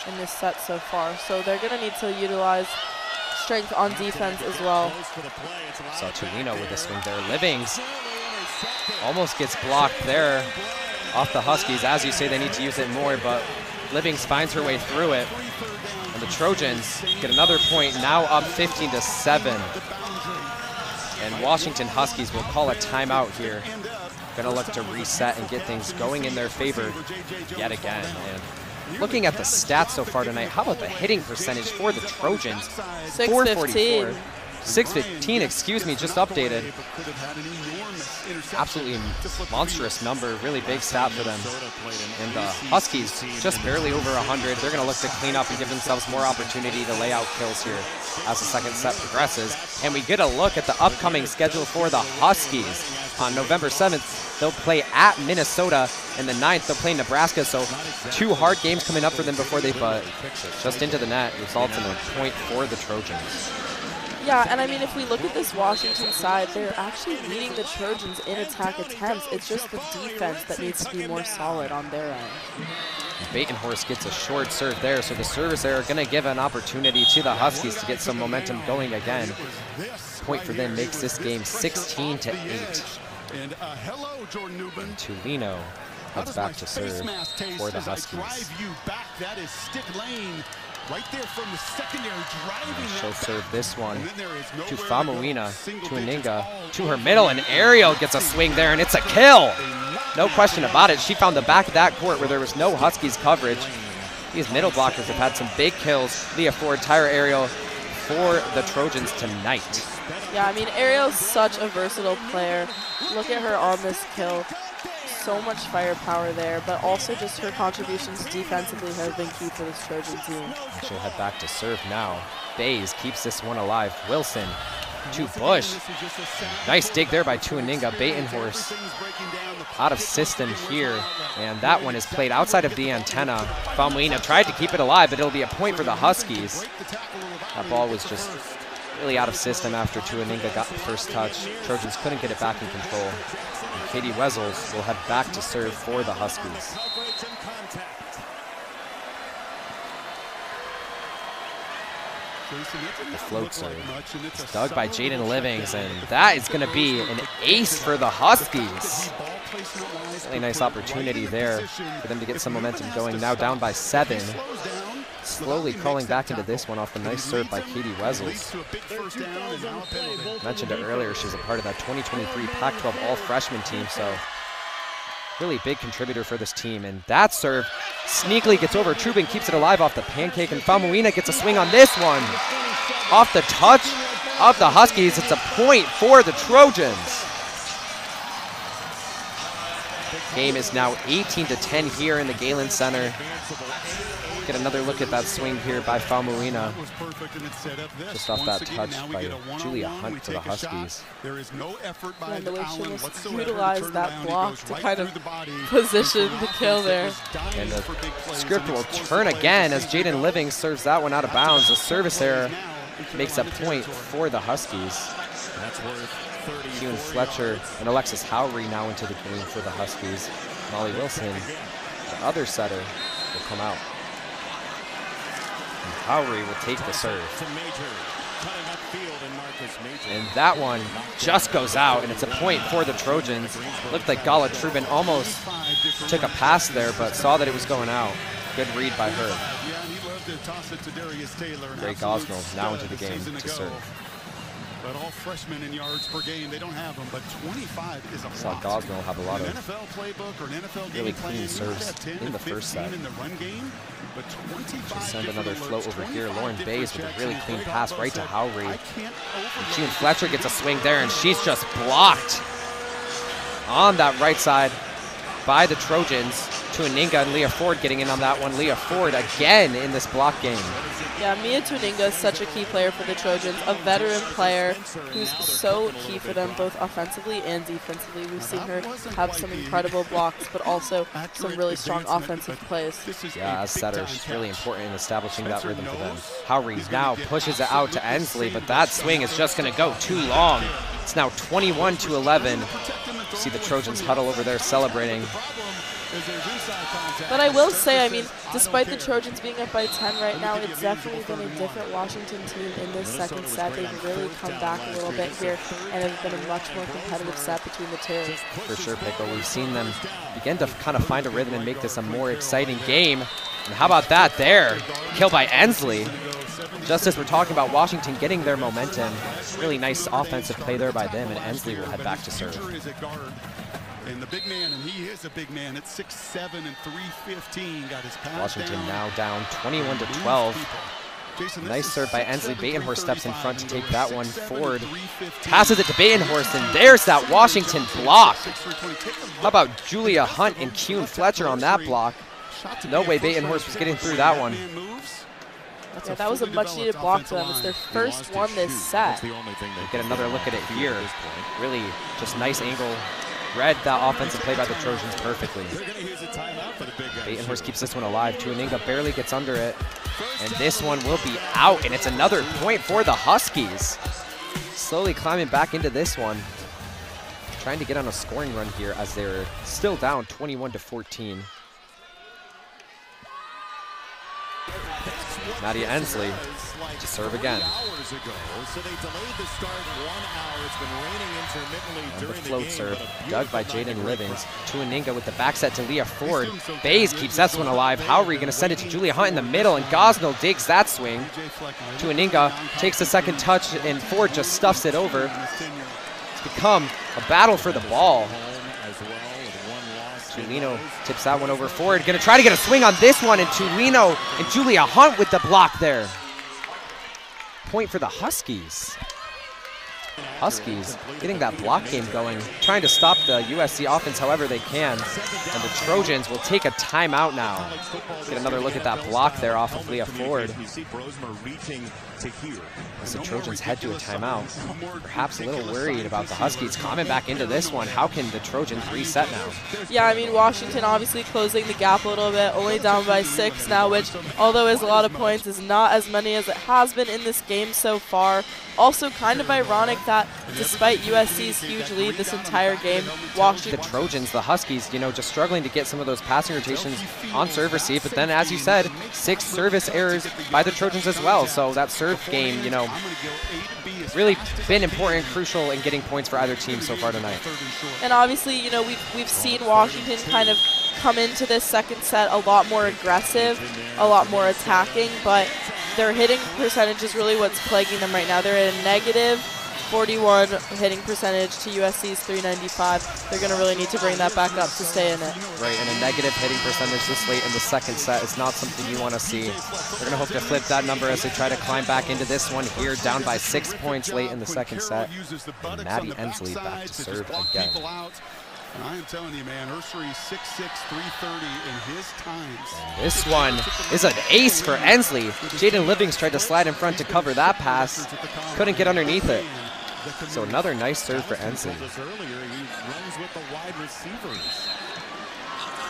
in this set so far, so they're going to need to utilize strength on defense as well. So Tulino with a swing there. Livings almost gets blocked there off the Huskies. As you say, they need to use it more, but Livings finds her way through it. And the Trojans get another point, now up 15 to 7. And Washington Huskies will call a timeout here. Gonna look to reset and get things going in their favor yet again. And looking at the stats so far tonight, how about the hitting percentage for the Trojans? 615. 615, excuse me, just updated. Absolutely monstrous number, really big stat for them. And the Huskies just barely over 100. They're going to look to clean up and give themselves more opportunity to lay out kills here as the second set progresses. And we get a look at the upcoming schedule for the Huskies. On November 7th, they'll play at Minnesota, and the 9th, they'll play Nebraska. So two hard games coming up for them before they but just into the net results in a point for the Trojans. Yeah, and I mean, if we look at this Washington side, they're actually leading the Trojans in attack attempts. It's just the defense that needs to be more solid on their end. Batenhorst gets a short serve there, so the service are going to give an opportunity to the Huskies to get some momentum going again. Point for them makes this game 16 to 8. And uh, hello, Jordan Newman. Tulino heads back to serve for the Huskies. drive you back? That is stick lane right there from the secondary driving she'll serve this one And then there is to nowhere. Famuina, to digits Aninga, to her middle, and Ariel gets a swing there, and it's a kill. No question about it. She found the back of that court where there was no Huskies coverage. These middle blockers have had some big kills. Leah Ford, Tyra Ariel for the Trojans tonight. Yeah, I mean, Ariel's such a versatile player. Look at her on this kill. So much firepower there, but also just her contributions defensively have been key for this Trojan team. She'll head back to serve now. Bays keeps this one alive. Wilson to Bush. Nice dig there by Tuaninga. Batenhorst out of system here. And that one is played outside of the antenna. Famuina tried to keep it alive, but it'll be a point for the Huskies. That ball was just really out of system after Tuaninga got the first touch. Trojans couldn't get it back in control. Katie Wessels will head back to serve for the Huskies. The float serve. It's dug by Jaden Livings, and that is going to be an ace for the Huskies. Really nice opportunity there for them to get some momentum going. Now down by seven. Slowly crawling back into this one off the nice serve by Katie Wessels. Mentioned it earlier, she's a part of that 2023 Pac-12 All-Freshman team, so really big contributor for this team. And that serve sneakily gets over. Trubin keeps it alive off the pancake, and Famuina gets a swing on this one. Off the touch of the Huskies, it's a point for the Trojans. Game is now 18 to 10 here in the Galen Center. Get another look at that swing here by Famuina. Just off that touch by Julia Hunt for the Huskies. There is no effort by And the the way she Allen was whatsoever. utilized that block to right kind of the body position of the kill there. that was dying And the for big plays script will turn again as Jaden Living serves that one out of bounds. A service error makes a point for the Huskies. That's worth 30. Hugh Fletcher and Alexis Howery now into the game for the Huskies. Molly Wilson, the other setter, will come out. Howery will take the serve. To Major. Cutting upfield and Marcus Major. And that one just goes out, and it's a point for the Trojans. Looked like Gala Trubin almost took a pass there, but saw that it was going out. Good read by her. Yeah, and he'd love to toss it to Darius Taylor. an Gray Gosnell now into the game to serve. But all freshmen in yards per game, they don't have them. But 25 is a Saw lot. Gosnell have a lot An of NFL playbook or an NFL really game clean you serves have 10 in the first set. in the run game, but 25 Just send another float over here. Lauren Bays with a really clean pass right to Howery. Can't June Fletcher gets a swing there, and she's just blocked on that right side by the Trojans. Tuaninga and Leah Ford getting in on that one. Leah Ford again in this block game. Yeah, Mia Tuaninga is such a key player for the Trojans, a veteran player who's so key for them both offensively and defensively. We've seen her have some incredible blocks, but also some really strong offensive plays. This is Yeah, as setter, she's really important in establishing that rhythm for them. knows Howery now pushes it out to absolutely Ensley, but that swing is just going to go too long. It's now 21 to 11. See the Trojans huddle over there celebrating. But I will say, I mean, despite the Trojans being up by 10 right now, it's definitely been a different Washington team in this second set. They've really come back a little bit here and have been a much more competitive set between the two. For sure, Pickle. We've seen them begin to kind of find a rhythm and make this a more exciting game. And how about that there? Kill by Ensley. Just as we're talking about Washington getting their momentum, really nice offensive play there by them, and Ensley will head back to serve. And the big man, and he is a big man at 6'7 and 315. Got his pass Washington down. now down 21 to 12. Jason, Nice serve by 6'7", Ensley. Batenhorst steps in front to take that one 6'7", forward. Passes it to Batenhorst, and there's that Washington block. 6'3", Take a How about Julia Hunt and Kuhn Fletcher on that block? No way first Batenhorst was getting through that that one. man moves. That's Yeah, that was a much needed block for them. It's their first one this set. That's the only thing they Get another look at it here. Really just nice angle. Read that offensive play by the Trojans perfectly. They're going to use a timeout for the big guys. Batenhorst keeps this one alive. Tuaninga barely gets under it. And this one will be out, and it's another point for the Huskies. Slowly climbing back into this one. Trying to get on a scoring run here as they're still down 21 to 14. Nadia Ensley to serve again. And the float serve, dug by Jaden in Livings. Tuaninga with the back set to Leah Ford. Bays keeps that one alive. Howery going to send it to Julia Hunt in the middle, and Gosnell digs that swing. Tuaninga takes the second touch, and Ford just stuffs it over. It's become a battle for the ball. home as well with one loss. to Tulino tips that one over Ford. Going to try to get a swing on this one, and Tulino and Julia Hunt with the block there. Point for the Huskies. Huskies getting that block game going, trying to stop the USC offense however they can. And the Trojans will take a timeout now. Get another look at that block there off of Leah Ford. As the Trojans head to a timeout, perhaps a little worried about the Huskies coming back into this one. How can the Trojans reset now? Yeah, I mean, Washington obviously closing the gap a little bit, only down by six now, which, although is a lot of points, is not as many as it has been in this game so far. Also, kind of ironic that despite USC's huge lead this entire game, Washington. The Trojans, the Huskies, you know, just struggling to get some of those passing rotations on serve receive. But then, as you said, six service errors by the Trojans as well. So that serve game, you know, really been important and crucial in getting points for either team so far tonight. And obviously, you know, we've, we've seen Washington kind of come into this second set a lot more aggressive, a lot more attacking, but their hitting percentage is really what's plaguing them right now. They're at a negative 41 hitting percentage to USC's 395. They're going to really need to bring that back up to stay in it. Right, and a negative hitting percentage this late in the second set is not something you want to see. They're going to hope to flip that number as they try to climb back into this one here, down by six points late in the second set. And Maddie Ensley back to serve again. And I am telling you, man, Ursary 6'6", 330 in his times. This one is an ace for Ensley. Jaden Livings tried to slide in front to cover that pass. Couldn't get underneath it. So another nice serve for Ensign.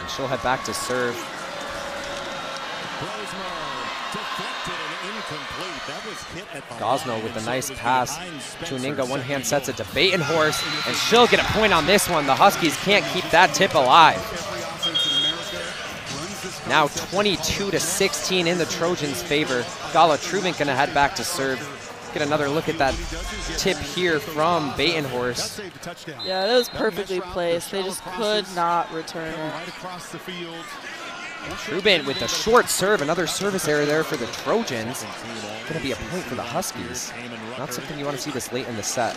And she'll head back to serve. Gosnell with a nice pass. Tuaninga one hand sets it to Batenhorst, and she'll get a point on this one. The Huskies can't keep that tip alive. Now 22 to 16 in the Trojans' favor. Gala Trubin gonna head back to serve. Get another look at that tip here from Batenhorst. Yeah, that was perfectly placed. They just could not return it. Trubin with the short serve, another service error there for the Trojans. Gonna be a point for the Huskies. Not something you want to see this late in the set.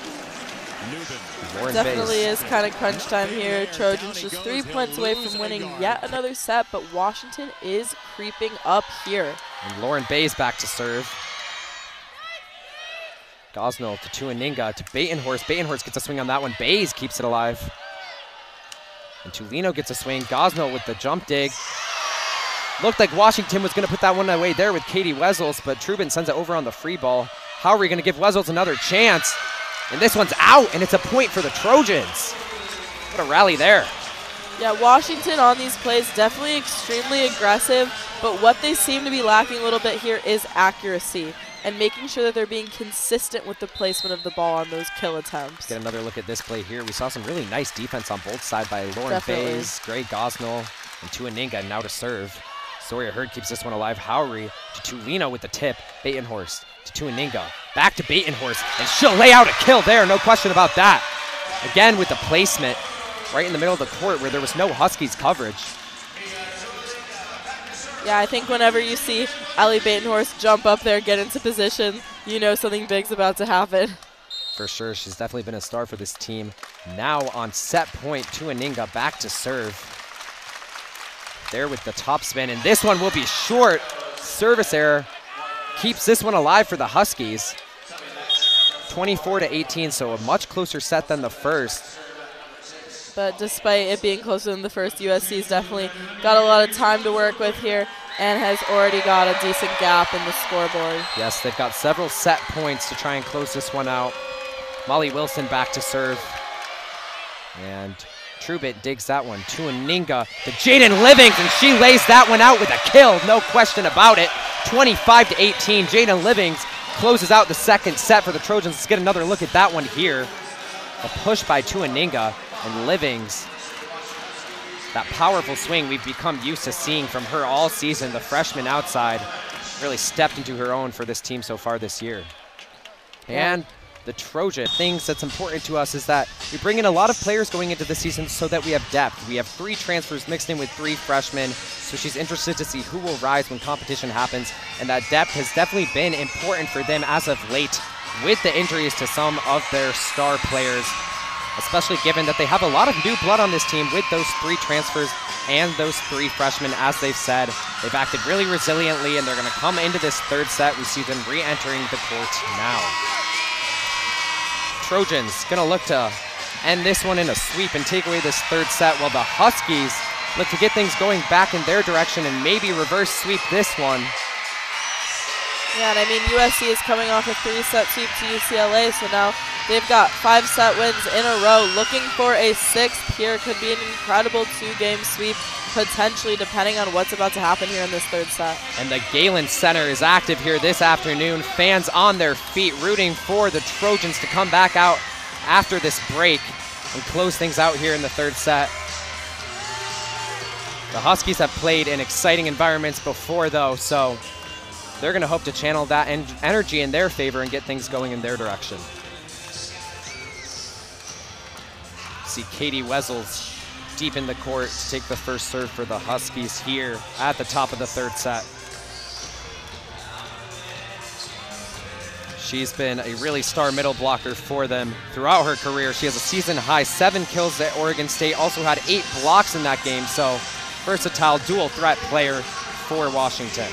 Lauren Definitely Bays. is kind of crunch time here. Trojans just three points away from winning yet another set, but Washington is creeping up here. And Lauren Bays back to serve. Gosnell to Tuaninga to Batenhorst. Batenhorst gets a swing on that one. Bays keeps it alive. And Tulino gets a swing. Gosnell with the jump dig. Looked like Washington was going to put that one away there with Katie Wessels, but Trubin sends it over on the free ball. How are we going to give Wessels another chance? And this one's out, and it's a point for the Trojans. What a rally there. Yeah, Washington on these plays definitely extremely aggressive, but what they seem to be lacking a little bit here is accuracy and making sure that they're being consistent with the placement of the ball on those kill attempts. Get another look at this play here. We saw some really nice defense on both sides by Lauren Definitely. Bays, Gray Gosnell, and Tuaninga now to serve. Sawyer Hurd keeps this one alive. Howery to Tulino with the tip. Batenhorst to Tuaninga. Back to Batenhorst, and she'll lay out a kill there, no question about that. Again with the placement right in the middle of the court where there was no Huskies coverage. Yeah, I think whenever you see Allie Batenhorst jump up there, get into position, you know something big's about to happen. For sure, she's definitely been a star for this team. Now on set point, Tuaninga back to serve. There with the top spin, and this one will be short. Service error keeps this one alive for the Huskies. 24 to 18, so a much closer set than the first. But despite it being closer than the first, USC's definitely got a lot of time to work with here and has already got a decent gap in the scoreboard. Yes, they've got several set points to try and close this one out. Molly Wilson back to serve. And Trubit digs that one to Aninga to Jaden Livings, and she lays that one out with a kill, no question about it. 25 to 18. Jaden Livings closes out the second set for the Trojans. Let's get another look at that one here. A push by Tuaninga and Livings. That powerful swing we've become used to seeing from her all season. The freshman outside really stepped into her own for this team so far this year. And the Trojan things that's important to us is that we bring in a lot of players going into the season so that we have depth. We have three transfers mixed in with three freshmen, so she's interested to see who will rise when competition happens, and that depth has definitely been important for them as of late with the injuries to some of their star players, especially given that they have a lot of new blood on this team with those three transfers and those three freshmen, as they've said. They've acted really resiliently, and they're going to come into this third set. We see them re-entering the court now. Trojans gonna look to end this one in a sweep and take away this third set while the Huskies look to get things going back in their direction and maybe reverse sweep this one. Yeah, and I mean, USC is coming off a three set sweep to UCLA, so now they've got five set wins in a row. Looking for a sixth here could be an incredible two game sweep, potentially, depending on what's about to happen here in this third set. And the Galen Center is active here this afternoon. Fans on their feet rooting for the Trojans to come back out after this break and close things out here in the third set. The Huskies have played in exciting environments before, though, so they're going to hope to channel that en energy in their favor and get things going in their direction. See Katie Wessels deep in the court to take the first serve for the Huskies here at the top of the third set. She's been a really star middle blocker for them throughout her career. She has a season high seven kills at Oregon State, also had eight blocks in that game, so versatile dual threat player for Washington.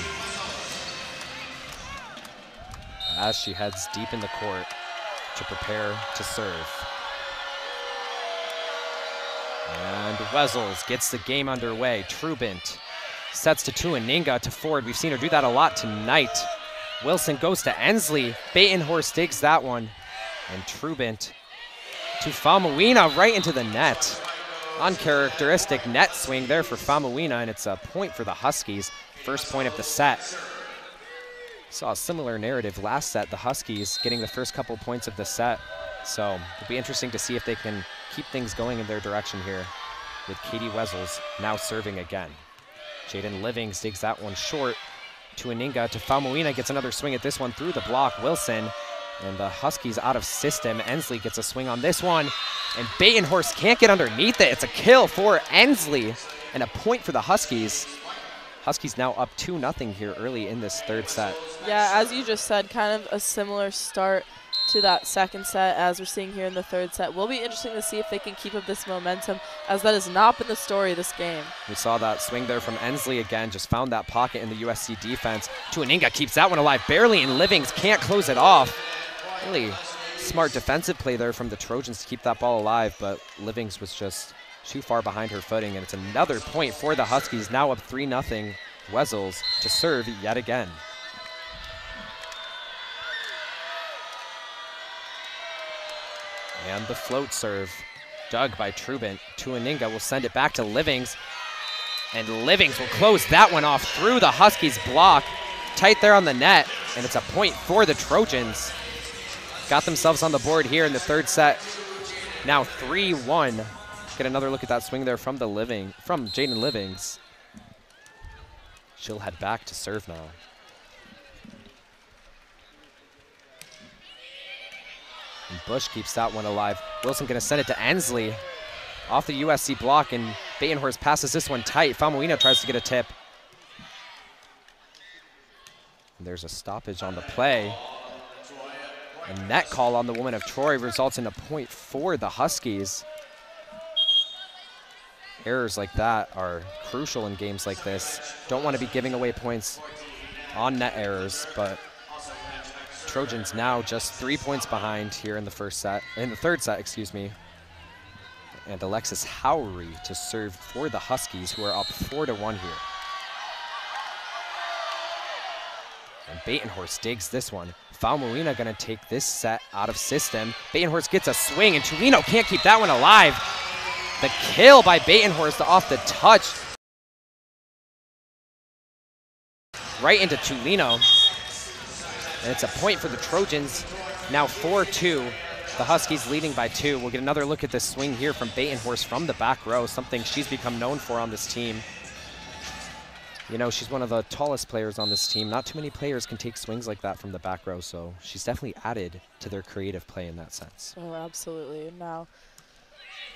As she heads deep in the court to prepare to serve. And Wessels gets the game underway. Trubant sets to Tuaninga to Ford. We've seen her do that a lot tonight. Wilson goes to Ensley. Batenhorst digs that one. And Trubant to Famuina right into the net. Uncharacteristic net swing there for Famuina, and it's a point for the Huskies. First point of the set. Saw a similar narrative last set, the Huskies getting the first couple points of the set. So it'll be interesting to see if they can keep things going in their direction here with Katie Wessels now serving again. Jaden Livings digs that one short to Aninga. to Famuina gets another swing at this one through the block. Wilson and the Huskies out of system. Ensley gets a swing on this one. And Batenhorst can't get underneath it. It's a kill for Ensley and a point for the Huskies. Huskies now up 2 nothing here early in this third set. Yeah, as you just said, kind of a similar start to that second set as we're seeing here in the third set. Will be interesting to see if they can keep up this momentum as that has not been the story of this game. We saw that swing there from Ensley again, just found that pocket in the USC defense. Tuaninga keeps that one alive barely and Livings can't close it off. Really smart defensive play there from the Trojans to keep that ball alive, but Livings was just too far behind her footing and it's another point for the Huskies, now up 3-0. Wessels to serve yet again. And the float serve, dug by Trubant. Tuaninga will send it back to Livings. And Livings will close that one off through the Huskies block. Tight there on the net, and it's a point for the Trojans. Got themselves on the board here in the third set. Now 3-1. Get another look at that swing there from the Living, from Jaden Livings. She'll head back to serve now. And Bush keeps that one alive. Wilson gonna send it to Ensley off the USC block, and Batenhorst passes this one tight. Famuina tries to get a tip. And there's a stoppage on the play. A net call on the woman of Troy results in a point for the Huskies. Errors like that are crucial in games like this. Don't want to be giving away points on net errors, but Trojans now just three points behind here in the first set, in the third set, excuse me. And Alexis Howery to serve for the Huskies, who are up four to one here. And Batenhorst digs this one. Famuina gonna take this set out of system. Batenhorst gets a swing, and Tulino can't keep that one alive. The kill by Batenhorst off the touch. Right into Tulino. And it's a point for the Trojans. Now 4-2. The Huskies leading by two. We'll get another look at this swing here from Batenhorst from the back row, something she's become known for on this team. You know, she's one of the tallest players on this team. Not too many players can take swings like that from the back row, so she's definitely added to their creative play in that sense. Oh, absolutely. Now,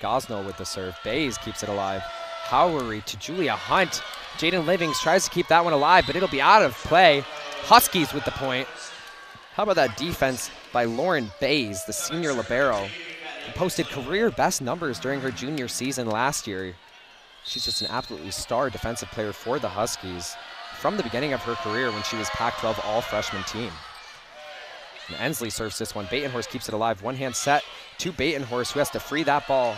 Gosnell with the serve. Bays keeps it alive. Howery to Julia Hunt. Jaden Livings tries to keep that one alive, but it'll be out of play. Huskies with the point. How about that defense by Lauren Bays, the senior libero, who posted career best numbers during her junior season last year. She's just an absolutely star defensive player for the Huskies from the beginning of her career when she was Pac-12 all-freshman team. And Ensley serves this one. Batenhorst keeps it alive. One hand set to Batenhorst, who has to free that ball.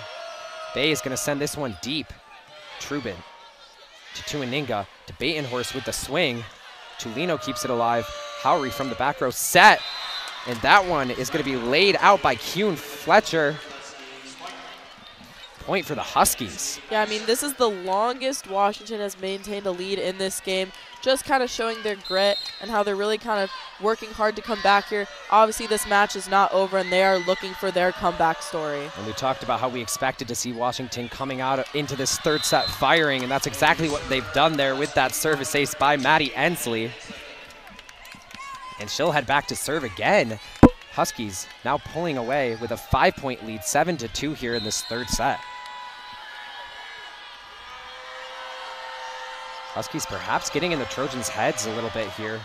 Bay is going to send this one deep. Trubin to Tuaninga to Batenhorst with the swing. Tulino keeps it alive. Howery from the back row set. And that one is going to be laid out by Kuhn Fletcher. Point for the Huskies. Yeah, I mean, this is the longest Washington has maintained a lead in this game. Just kind of showing their grit and how they're really kind of working hard to come back here. Obviously, this match is not over, and they are looking for their comeback story. And we talked about how we expected to see Washington coming out into this third set firing, and that's exactly what they've done there with that service ace by Maddie Ensley. And she'll head back to serve again. Huskies now pulling away with a five-point lead, 7 to two here in this third set. Huskies perhaps getting in the Trojans' heads a little bit here.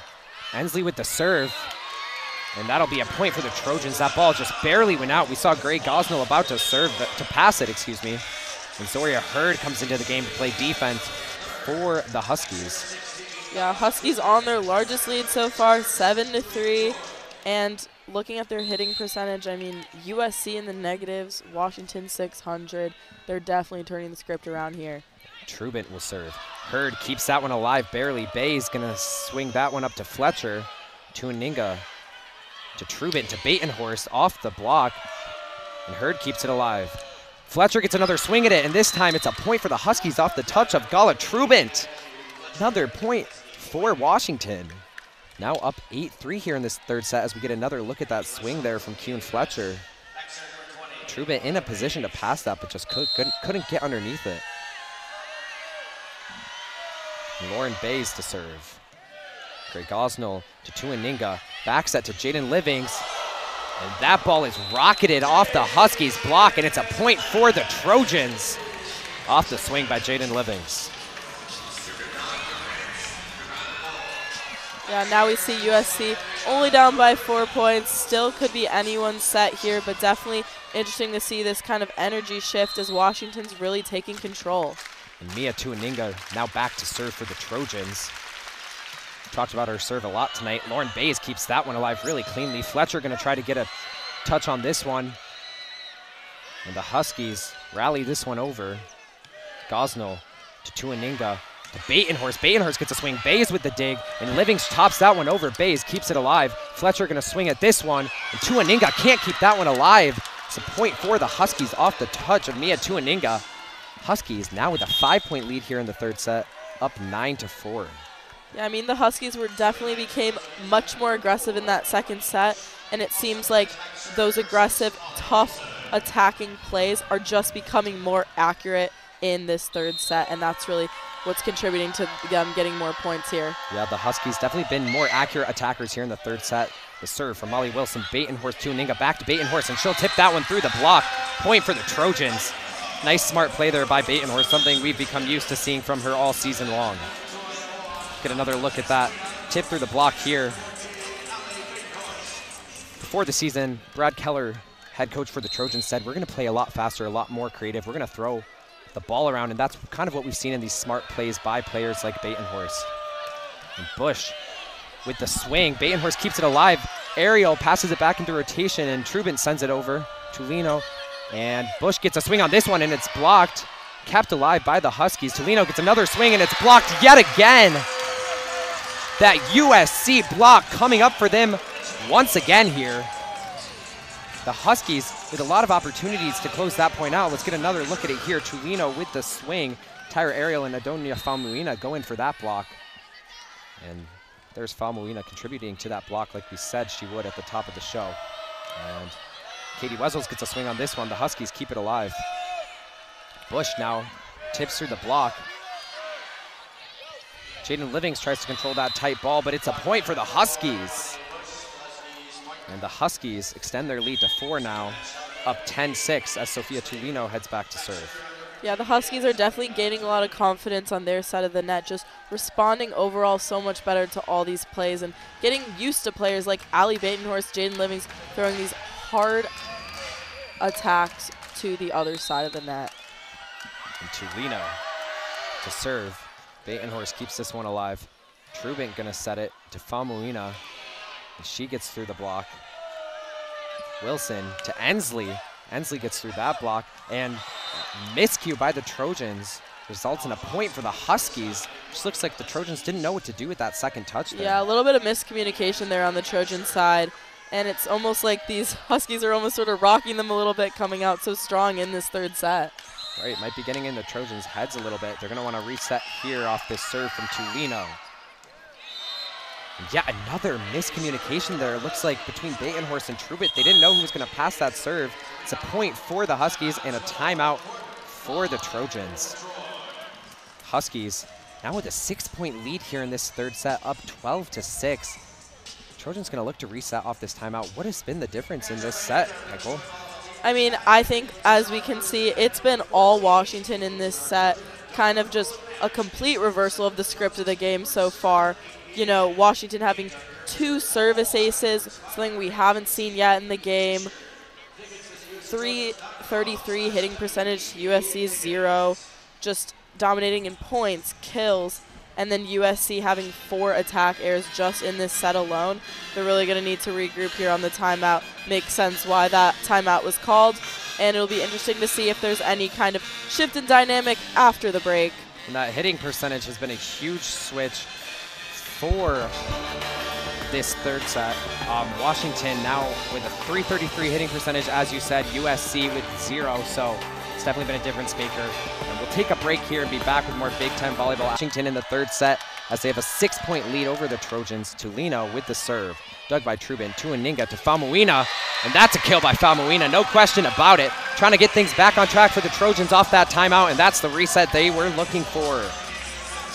Ensley with the serve. And that'll be a point for the Trojans. That ball just barely went out. We saw Gray Gosnell about to serve, to pass it, excuse me. And Sawyer Hurd comes into the game to play defense for the Huskies. Yeah, Huskies on their largest lead so far, 7 to three. And looking at their hitting percentage, I mean, USC in the negatives, Washington 600. They're definitely turning the script around here. Trubin will serve. Hurd keeps that one alive barely. Bay's going to swing that one up to Fletcher. To Aninga. To Trubin. To Batenhorst off the block. And Hurd keeps it alive. Fletcher gets another swing at it, and this time it's a point for the Huskies off the touch of Gala Trubin. Another point for Washington. Now up 8-3 here in this third set as we get another look at that swing there from Kuhn Fletcher. Trubin in a position to pass that, but just could, couldn't, couldn't get underneath it. Lauren Bays to serve. Gray Gosnell to Tuaninga. Back set to Jaden Livings. And that ball is rocketed off the Huskies block, and it's a point for the Trojans. Off the swing by Jaden Livings. Yeah, now we see USC only down by four points. Still could be anyone's set here, but definitely interesting to see this kind of energy shift as Washington's really taking control. And Mia Tuaninga now back to serve for the Trojans. Talked about her serve a lot tonight. Lauren Bays keeps that one alive really cleanly. Fletcher going to try to get a touch on this one. And the Huskies rally this one over. Gosnell to Tuaninga to Batenhorst. Batenhorst gets a swing. Bays with the dig, and Livings tops that one over. Bays keeps it alive. Fletcher going to swing at this one, and Tuaninga can't keep that one alive. It's a point for the Huskies off the touch of Mia Tuaninga. Huskies now with a five-point lead here in the third set, up nine to four. Yeah, I mean the Huskies were definitely became much more aggressive in that second set, and it seems like those aggressive, tough attacking plays are just becoming more accurate in this third set, and that's really what's contributing to them getting more points here. Yeah, the Huskies definitely been more accurate attackers here in the third set. The serve from Molly Wilson, Batenhorst to Ninga, back to Batenhorst, and she'll tip that one through the block. Point for the Trojans. Nice smart play there by Batenhorst, something we've become used to seeing from her all season long. Get another look at that tip through the block here. Before the season, Brad Keller, head coach for the Trojans, said we're going to play a lot faster, a lot more creative. We're going to throw the ball around, and that's kind of what we've seen in these smart plays by players like Batenhorst. And Bush with the swing. Batenhorst keeps it alive. Ariel passes it back into rotation, and Trubin sends it over to Lino. And Bush gets a swing on this one, and it's blocked. Kept alive by the Huskies. Tulino gets another swing, and it's blocked yet again. That USC block coming up for them once again here. The Huskies with a lot of opportunities to close that point out. Let's get another look at it here. Tulino with the swing. Tyra Ariel and Adonia Famuina going for that block. And there's Famuina contributing to that block like we said she would at the top of the show. And Katie Wessels gets a swing on this one. The Huskies keep it alive. Bush now tips through the block. Jaden Livings tries to control that tight ball, but it's a point for the Huskies. And the Huskies extend their lead to four now, up 10-6 as Sophia Tulino heads back to serve. Yeah, the Huskies are definitely gaining a lot of confidence on their side of the net, just responding overall so much better to all these plays and getting used to players like Ali Batenhorst, Jaden Livings throwing these hard attacks to the other side of the net. And Tulino to serve. Batenhorst keeps this one alive. Trubin gonna set it to Famuina. She gets through the block. Wilson to Ensley. Ensley gets through that block, and miscue by the Trojans results in a point for the Huskies. Just looks like the Trojans didn't know what to do with that second touch there. Yeah, a little bit of miscommunication there on the Trojan side. And it's almost like these Huskies are almost sort of rocking them a little bit coming out so strong in this third set. Right, might be getting in the Trojans' heads a little bit. They're going to want to reset here off this serve from Tulino. Yeah, another miscommunication there. It looks like between Batenhorst and Trubit, they didn't know who was going to pass that serve. It's a point for the Huskies and a timeout for the Trojans. Huskies now with a six-point lead here in this third set, up 12 to 6. Trojans going to look to reset off this timeout. What has been the difference in this set, Michael? I mean, I think as we can see, it's been all Washington in this set. Kind of just a complete reversal of the script of the game so far. You know, Washington having two service aces, something we haven't seen yet in the game. 333 hitting percentage, USC zero. Just dominating in points, kills, and then USC having four attack airs just in this set alone. They're really going to need to regroup here on the timeout. Makes sense why that timeout was called, and it'll be interesting to see if there's any kind of shift in dynamic after the break. And that hitting percentage has been a huge switch for this third set. Um, Washington now with a 333 hitting percentage, as you said, USC with zero. So it's definitely been a difference maker. And we'll take a break here and be back with more Big Ten volleyball. Washington in the third set as they have a six-point lead over the Trojans. Tulino with the serve. Dug by Trubin to Aninga to Famuina. And that's a kill by Famuina, no question about it. Trying to get things back on track for the Trojans off that timeout, and that's the reset they were looking for.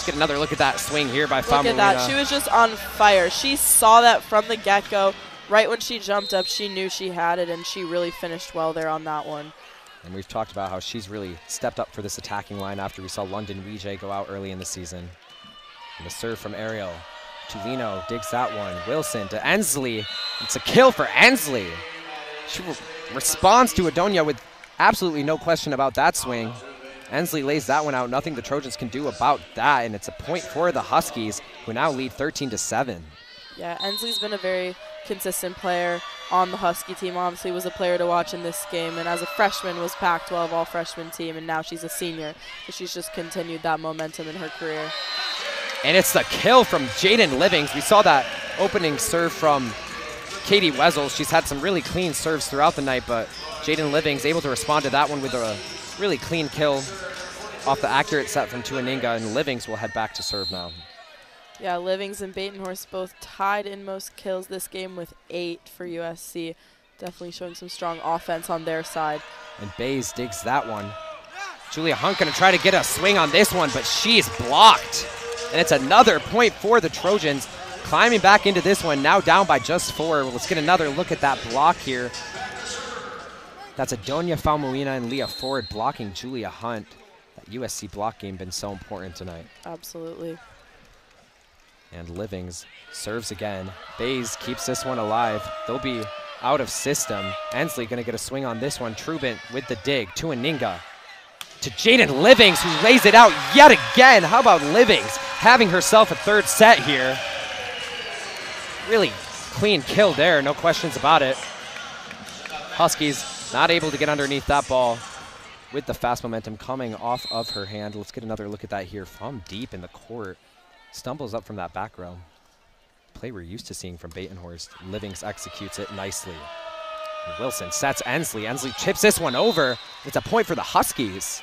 Let's get another look at that swing here by Famuina. Look at that. She was just on fire. She saw that from the get-go. Right when she jumped up, she knew she had it, and she really finished well there on that one. And we've talked about how she's really stepped up for this attacking line after we saw London Weejay go out early in the season. And the serve from Ariel. Tulino digs that one. Wilson to Ensley. It's a kill for Ensley. She re responds to Adonia with absolutely no question about that swing. Ensley lays that one out. Nothing the Trojans can do about that, and it's a point for the Huskies, who now lead 13 to 7. Yeah, Ensley's been a very consistent player on the Husky team. Obviously, was a player to watch in this game, and as a freshman, was Pac-12 all-freshman team, and now she's a senior. So she's just continued that momentum in her career. And it's the kill from Jaden Livings. We saw that opening serve from Katie Wessels. She's had some really clean serves throughout the night, but Jaden Livings able to respond to that one with a really clean kill off the accurate set from Tuaninga, and Livings will head back to serve now. Yeah, Livings and Batenhorst both tied in most kills this game with eight for USC. Definitely showing some strong offense on their side. And Bays digs that one. Julia Hunt going to try to get a swing on this one, but she's blocked. And it's another point for the Trojans. Climbing back into this one, now down by just four. Let's get another look at that block here. That's Adonia Famuina and Leah Ford blocking Julia Hunt. That USC block game been so important tonight. Absolutely. And Livings serves again. Bays keeps this one alive. They'll be out of system. Ensley going to get a swing on this one. Trubin with the dig to Aninga. To Jaden Livings, who lays it out yet again. How about Livings having herself a third set here? Really clean kill there, no questions about it. Huskies not able to get underneath that ball with the fast momentum coming off of her hand. Let's get another look at that here from deep in the court. Stumbles up from that back row. Play we're used to seeing from Batenhorst. Livings executes it nicely. Wilson sets Ensley. Ensley chips this one over. It's a point for the Huskies.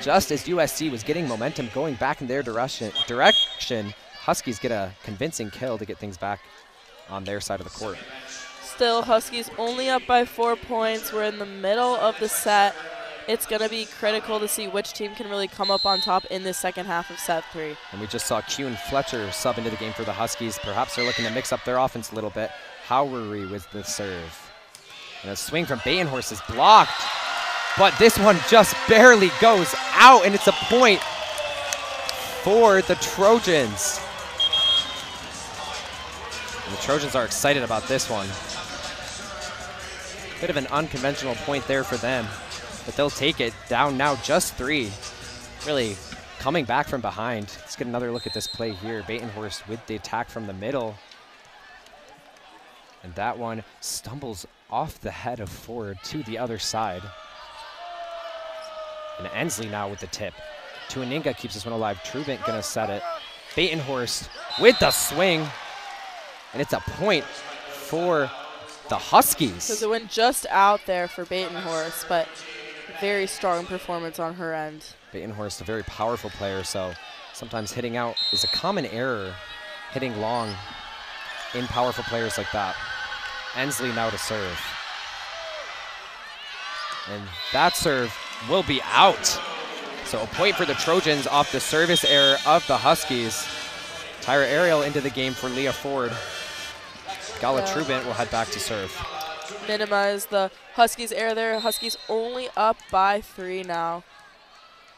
Just as USC was getting momentum going back in their direction, direction Huskies get a convincing kill to get things back on their side of the court. Still, Huskies only up by four points. We're in the middle of the set it's going to be critical to see which team can really come up on top in this second half of set three. And we just saw Kuhn Fletcher sub into the game for the Huskies. Perhaps they're looking to mix up their offense a little bit. Howery with the serve. And a swing from Batenhorst is blocked. But this one just barely goes out, and it's a point for the Trojans. And the Trojans are excited about this one. Bit of an unconventional point there for them but they'll take it. Down now just three. Really coming back from behind. Let's get another look at this play here. Batenhorst with the attack from the middle. And that one stumbles off the head of Ford to the other side. And Ensley now with the tip. Tuaninga keeps this one alive. Trubant gonna set it. Batenhorst with the swing. And it's a point for the Huskies. Because it went just out there for Batenhorst, but very strong performance on her end. Batenhorst, is a very powerful player, so sometimes hitting out is a common error, hitting long in powerful players like that. Ensley now to serve. And that serve will be out. So a point for the Trojans off the service error of the Huskies. Tyra Ariel into the game for Leah Ford. Gala Yeah. Trubant will head back to serve. Minimize the Huskies air there. Huskies only up by three now.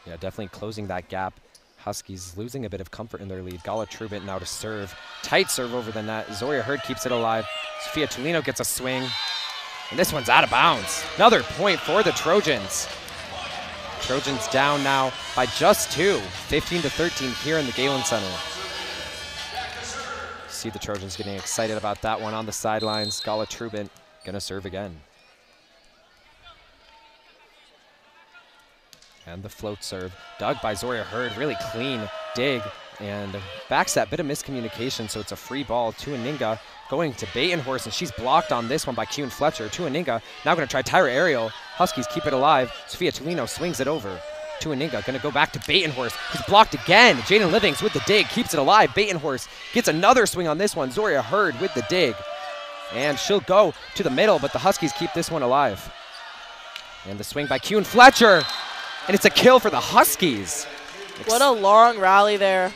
Yeah, definitely closing that gap. Huskies losing a bit of comfort in their lead. Gala Trubant now to serve. Tight serve over the net. Sawyer Hurd keeps it alive. Sofia Tulino gets a swing. And this one's out of bounds. Another point for the Trojans. Trojans down now by just two, 15 to 13 here in the Galen Center. See the Trojans getting excited about that one on the sidelines. Gala Trubin gonna serve again. And the float serve. Dug by Sawyer Hurd. Really clean dig. And backs that Bit of miscommunication, so it's a free ball to Aninga. Going to Batenhorst, and she's blocked on this one by Kuhn Fletcher. To Aninga. Now going to try Tyra Ariel. Huskies keep it alive. Sophia Tulino swings it over. To Aninga. Going to go back to Batenhorst. Who's blocked again. Jaden Livings with the dig. Keeps it alive. Batenhorst gets another swing on this one. Sawyer Hurd with the dig. And she'll go to the middle, but the Huskies keep this one alive. And the swing by Kuhn Fletcher. And it's a kill for the Huskies. What a long rally there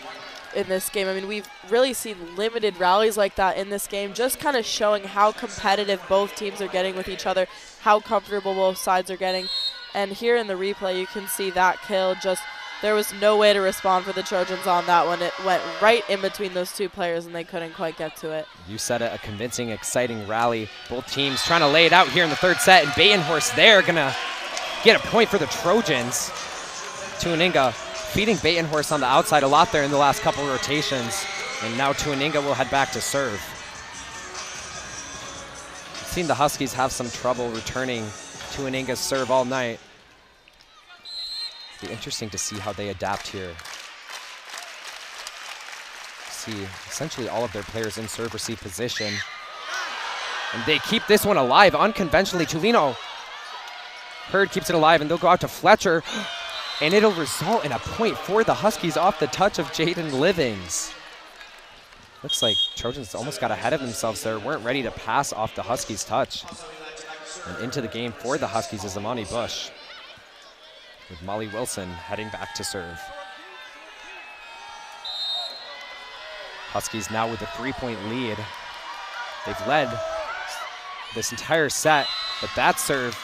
in this game. I mean, we've really seen limited rallies like that in this game, just kind of showing how competitive both teams are getting with each other, how comfortable both sides are getting. And here in the replay, you can see that kill just there was no way to respond for the Trojans on that one. It went right in between those two players, and they couldn't quite get to it. You said it, a convincing, exciting rally. Both teams trying to lay it out here in the third set, and Batenhorst there gonna get a point for the Trojans. Tuaninga feeding Batenhorst on the outside a lot there in the last couple rotations, and now Tuaninga will head back to serve. Seen the Huskies have some trouble returning Tuaninga's serve all night. It'll Be interesting to see how they adapt here. See essentially all of their players in serve receive position. And they keep this one alive unconventionally. Tulino Hurd keeps it alive, and they'll go out to Fletcher. And it'll result in a point for the Huskies off the touch of Jaden Livings. Looks like Trojans almost got ahead of themselves there, weren't ready to pass off the Huskies' touch. And into the game for the Huskies is Emily Bush, with Molly Wilson heading back to serve. Huskies now with a three-point lead. They've led this entire set, but that serve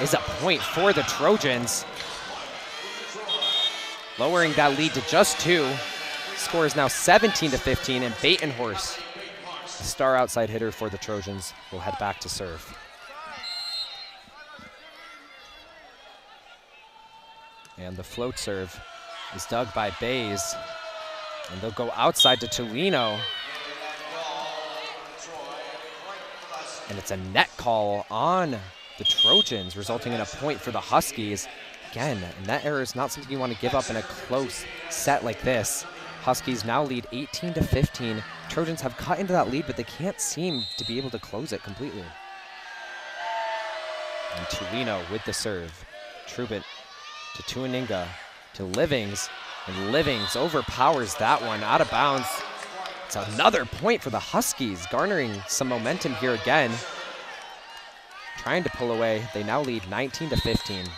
is a point for the Trojans. Lowering that lead to just two. Score is now 17 to 15, and Batenhorst, the star outside hitter for the Trojans, will head back to serve. And the float serve is dug by Bays. And they'll go outside to Tulino. And it's a net call on the Trojans, resulting in a point for the Huskies. Again, net error is not something you want to give up in a close set like this. Huskies now lead 18 to 15. Trojans have cut into that lead, but they can't seem to be able to close it completely. And Tulino with the serve. Trubant to Tuaninga to Livings, and Livings overpowers that one out of bounds. It's another point for the Huskies, garnering some momentum here again. Trying to pull away. They now lead 19 to 15. And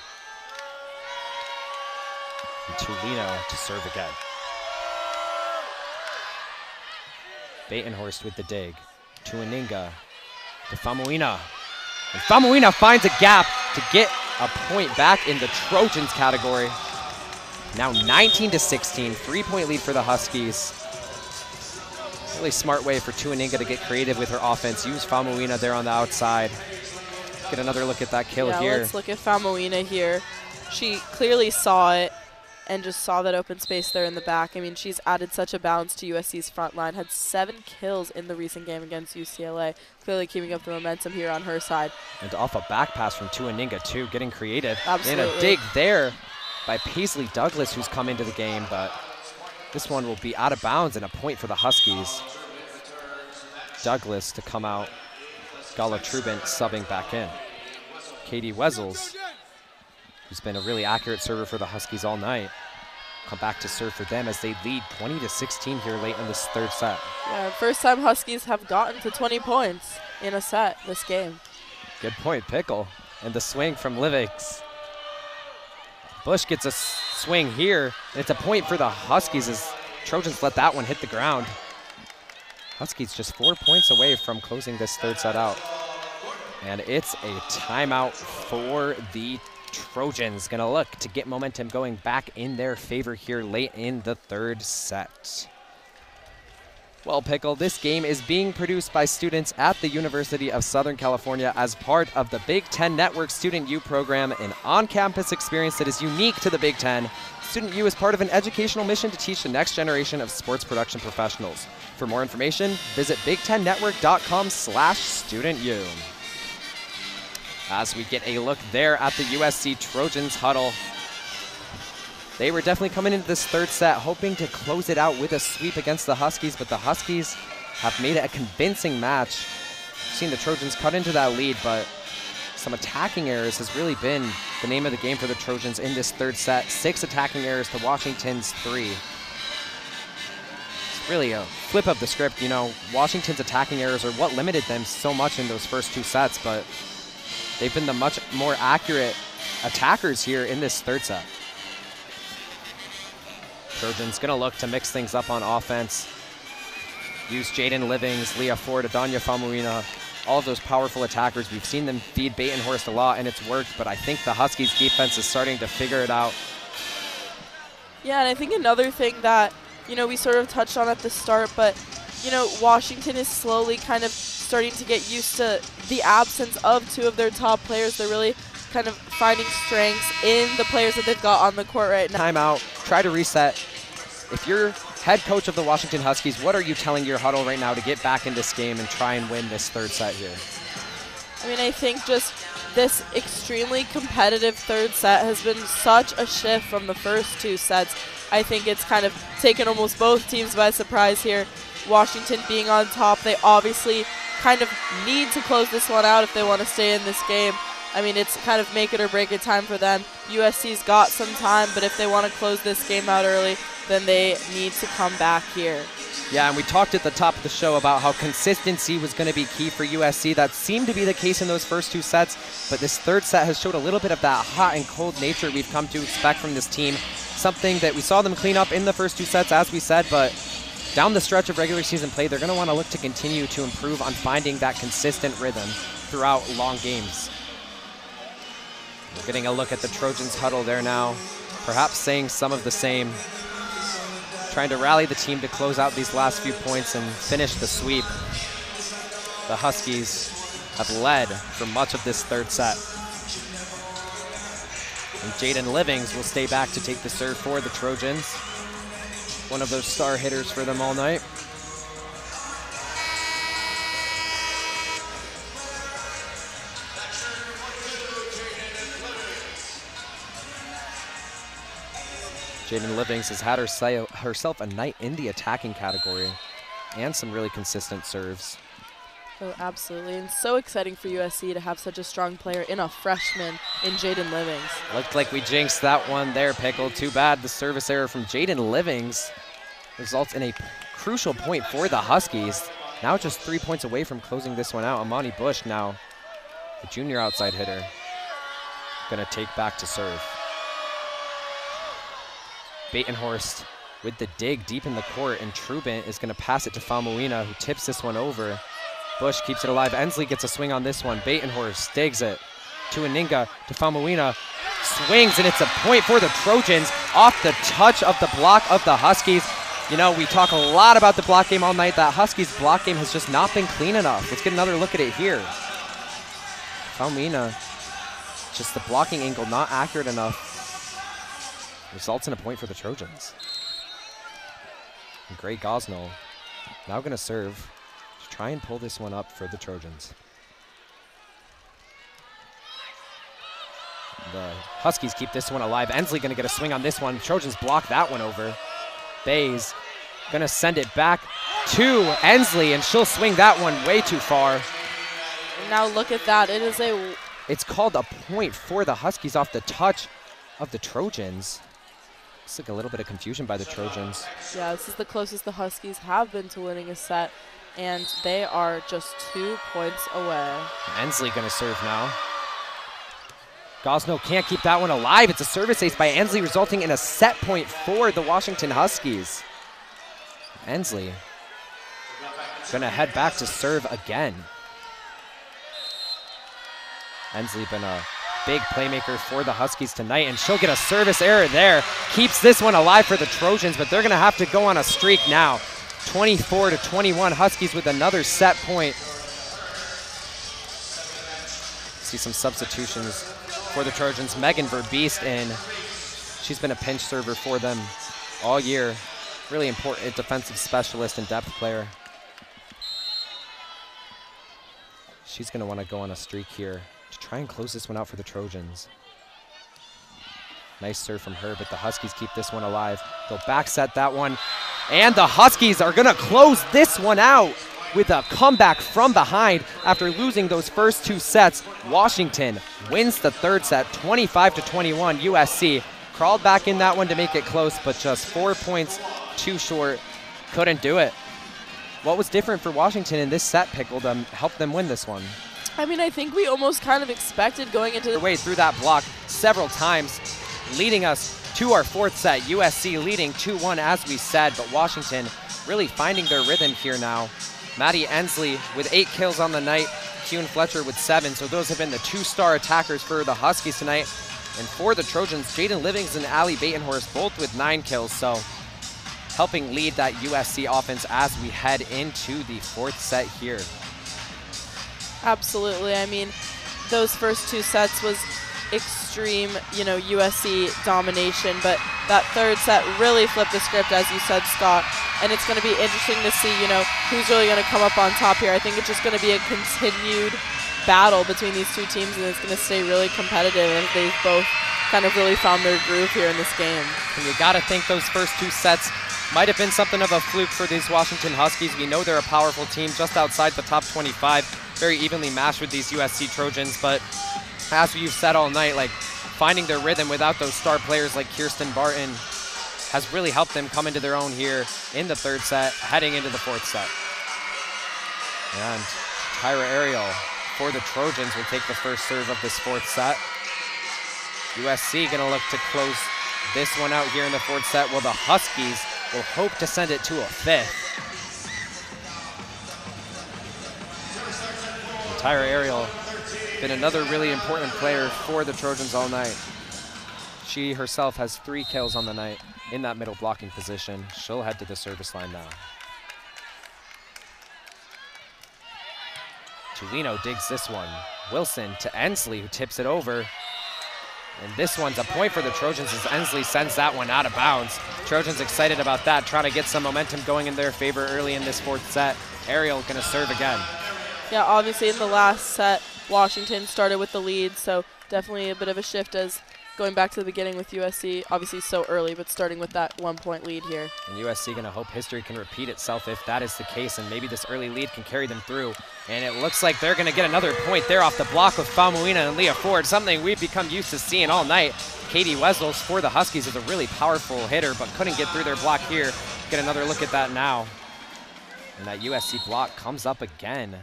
Tulino to serve again. Batenhorst with the dig. Tuaninga to Famuina. And Famuina finds a gap to get a point back in the Trojans category. Now 19 to 16, three-point lead for the Huskies. Really smart way for Tuaninga to get creative with her offense. Use Famuina there on the outside. Get another look at that kill yeah, here. let's look at Famuina here. She clearly saw it and just saw that open space there in the back. I mean, she's added such a balance to USC's front line. Had seven kills in the recent game against UCLA. Clearly keeping up the momentum here on her side. And off a back pass from Tuaninga, too, getting creative. Absolutely. And a dig there by Paisley Douglas, who's come into the game, but this one will be out of bounds and a point for the Huskies. Douglas to come out. Gala Trubent subbing back in. Katie Wessels, who's been a really accurate server for the Huskies all night, come back to serve for them as they lead 20 to 16 here late in this third set. Yeah, first time Huskies have gotten to 20 points in a set this game. Good point, Pickle. And the swing from Livings. Bush gets a swing here. It's a point for the Huskies as Trojans let that one hit the ground. Huskies just four points away from closing this third set out. And it's a timeout for the Trojans. Gonna look to get momentum going back in their favor here late in the third set. Well, Pickle, this game is being produced by students at the University of Southern California as part of the Big Ten Network Student U program, an on-campus experience that is unique to the Big Ten. Student U is part of an educational mission to teach the next generation of sports production professionals. For more information, visit bigtennetwork.com slash studentu. As we get a look there at the USC Trojans huddle, they were definitely coming into this third set hoping to close it out with a sweep against the Huskies, but the Huskies have made it a convincing match. Seen the Trojans cut into that lead, but some attacking errors has really been the name of the game for the Trojans in this third set. Six attacking errors to Washington's three. It's really a flip of the script. You know, Washington's attacking errors are what limited them so much in those first two sets, but they've been the much more accurate attackers here in this third set. Trojans gonna look to mix things up on offense. Use Jaden Livings, Leah Ford, Adonia Famuina, all of those powerful attackers. We've seen them feed Batenhorst a lot, and it's worked, but I think the Huskies defense is starting to figure it out. Yeah, and I think another thing that, you know, we sort of touched on at the start, but, you know, Washington is slowly kind of starting to get used to the absence of two of their top players. They're really kind of finding strengths in the players that they've got on the court right now. Timeout, try to reset. If you're head coach of the Washington Huskies, what are you telling your huddle right now to get back in this game and try and win this third set here? I mean, I think just this extremely competitive third set has been such a shift from the first two sets. I think it's kind of taken almost both teams by surprise here. Washington being on top, they obviously kind of need to close this one out if they want to stay in this game. I mean, it's kind of make it or break it time for them. USC's got some time, but if they want to close this game out early, then they need to come back here. Yeah, and we talked at the top of the show about how consistency was going to be key for USC. That seemed to be the case in those first two sets, but this third set has showed a little bit of that hot and cold nature we've come to expect from this team. Something that we saw them clean up in the first two sets, as we said, but down the stretch of regular season play, they're going to want to look to continue to improve on finding that consistent rhythm throughout long games. We're getting a look at the Trojans huddle there now, perhaps saying some of the same trying to rally the team to close out these last few points and finish the sweep. The Huskies have led for much of this third set. And Jaden Livings will stay back to take the serve for the Trojans. One of those star hitters for them all night. Jaden Livings has had herself a night in the attacking category and some really consistent serves. Oh, absolutely. And so exciting for USC to have such a strong player in a freshman in Jaden Livings. Looked like we jinxed that one there, Pickle. Too bad the service error from Jaden Livings results in a crucial point for the Huskies. Now just three points away from closing this one out. Emily Bush now, the junior outside hitter, to take back to serve. Batenhorst with the dig deep in the court, and Trubent is to pass it to Famuina, who tips this one over. Bush keeps it alive. Ensley gets a swing on this one. Batenhorst digs it to Aninga, to Famuina, swings, and it's a point for the Trojans off the touch of the block of the Huskies. You know, we talk a lot about the block game all night. That Huskies block game has just not been clean enough. Let's get another look at it here. Famuina, just the blocking angle not accurate enough Results in a point for the Trojans. And Gray Gosnell now going to serve to try and pull this one up for the Trojans. The Huskies keep this one alive. Ensley going to get a swing on this one. Trojans block that one over. Bays going to send it back to Ensley, and she'll swing that one way too far. Now look at that. It is a It's called a point for the Huskies off the touch of the Trojans. Looks like a little bit of confusion by the Trojans. yeah. This is the closest the Huskies have been to winning a set, and they are just two points away. Ensley going to serve now. Gosnell can't keep that one alive. It's a service ace by Ensley, resulting in a set point for the Washington Huskies. Ensley going to head back to serve again. Ensley been a big playmaker for the Huskies tonight, and she'll get a service error there. Keeps this one alive for the Trojans, but they're going to have to go on a streak now. 24 to 21, Huskies with another set point. See some substitutions for the Trojans. Megan Verbeest in. She's been a pinch server for them all year. Really important defensive specialist and depth player. She's going to want to go on a streak here to try and close this one out for the Trojans. Nice serve from her, but the Huskies keep this one alive. They'll back set that one. And the Huskies are going to close this one out with a comeback from behind after losing those first two sets. Washington wins the third set, 25 to 21. USC crawled back in that one to make it close, but just four points too short. Couldn't do it. What was different for Washington in this set, Pickle, to help them win this one? I mean, I think we almost kind of expected going into the way through that block several times, leading us to our fourth set. USC leading 2-1 as we said, but Washington really finding their rhythm here now. Maddie Ensley with eight kills on the night, Kuhn Fletcher with seven. So those have been the two-star attackers for the Huskies tonight. And for the Trojans, Jaden Livingston and Ali Batenhorst both with nine kills. So helping lead that USC offense as we head into the fourth set here. Absolutely. I mean, those first two sets was extreme, you know, USC domination, but that third set really flipped the script, as you said, Scott. And it's going to be interesting to see, you know, who's really going to come up on top here. I think it's just going to be a continued battle between these two teams, and it's going to stay really competitive. And they've both kind of really found their groove here in this game. And you got to think those first two sets might have been something of a fluke for these Washington Huskies. We know they're a powerful team just outside the top 25, very evenly matched with these USC Trojans. But as you've said all night, like finding their rhythm without those star players like Kirsten Barton has really helped them come into their own here in the third set, heading into the fourth set. And Tyra Ariel for the Trojans will take the first serve of this fourth set. USC gonna look to close this one out here in the fourth set, while the Huskies will hope to send it to a fifth. And Tyra Ariel been another really important player for the Trojans all night. She herself has three kills on the night in that middle blocking position. She'll head to the service line now. Tulino digs this one. Wilson to Ensley, who tips it over. And this one's a point for the Trojans as Ensley sends that one out of bounds. Trojans excited about that, trying to get some momentum going in their favor early in this fourth set. Ariel gonna serve again. Yeah, obviously in the last set, Washington started with the lead, so definitely a bit of a shift as going back to the beginning with USC, obviously so early, but starting with that one point lead here. And USC gonna hope history can repeat itself if that is the case, and maybe this early lead can carry them through. And it looks like they're gonna get another point there off the block with Famuina and Leah Ford, something we've become used to seeing all night. Katie Wessels for the Huskies is a really powerful hitter, but couldn't get through their block here. Get another look at that now. And that USC block comes up again,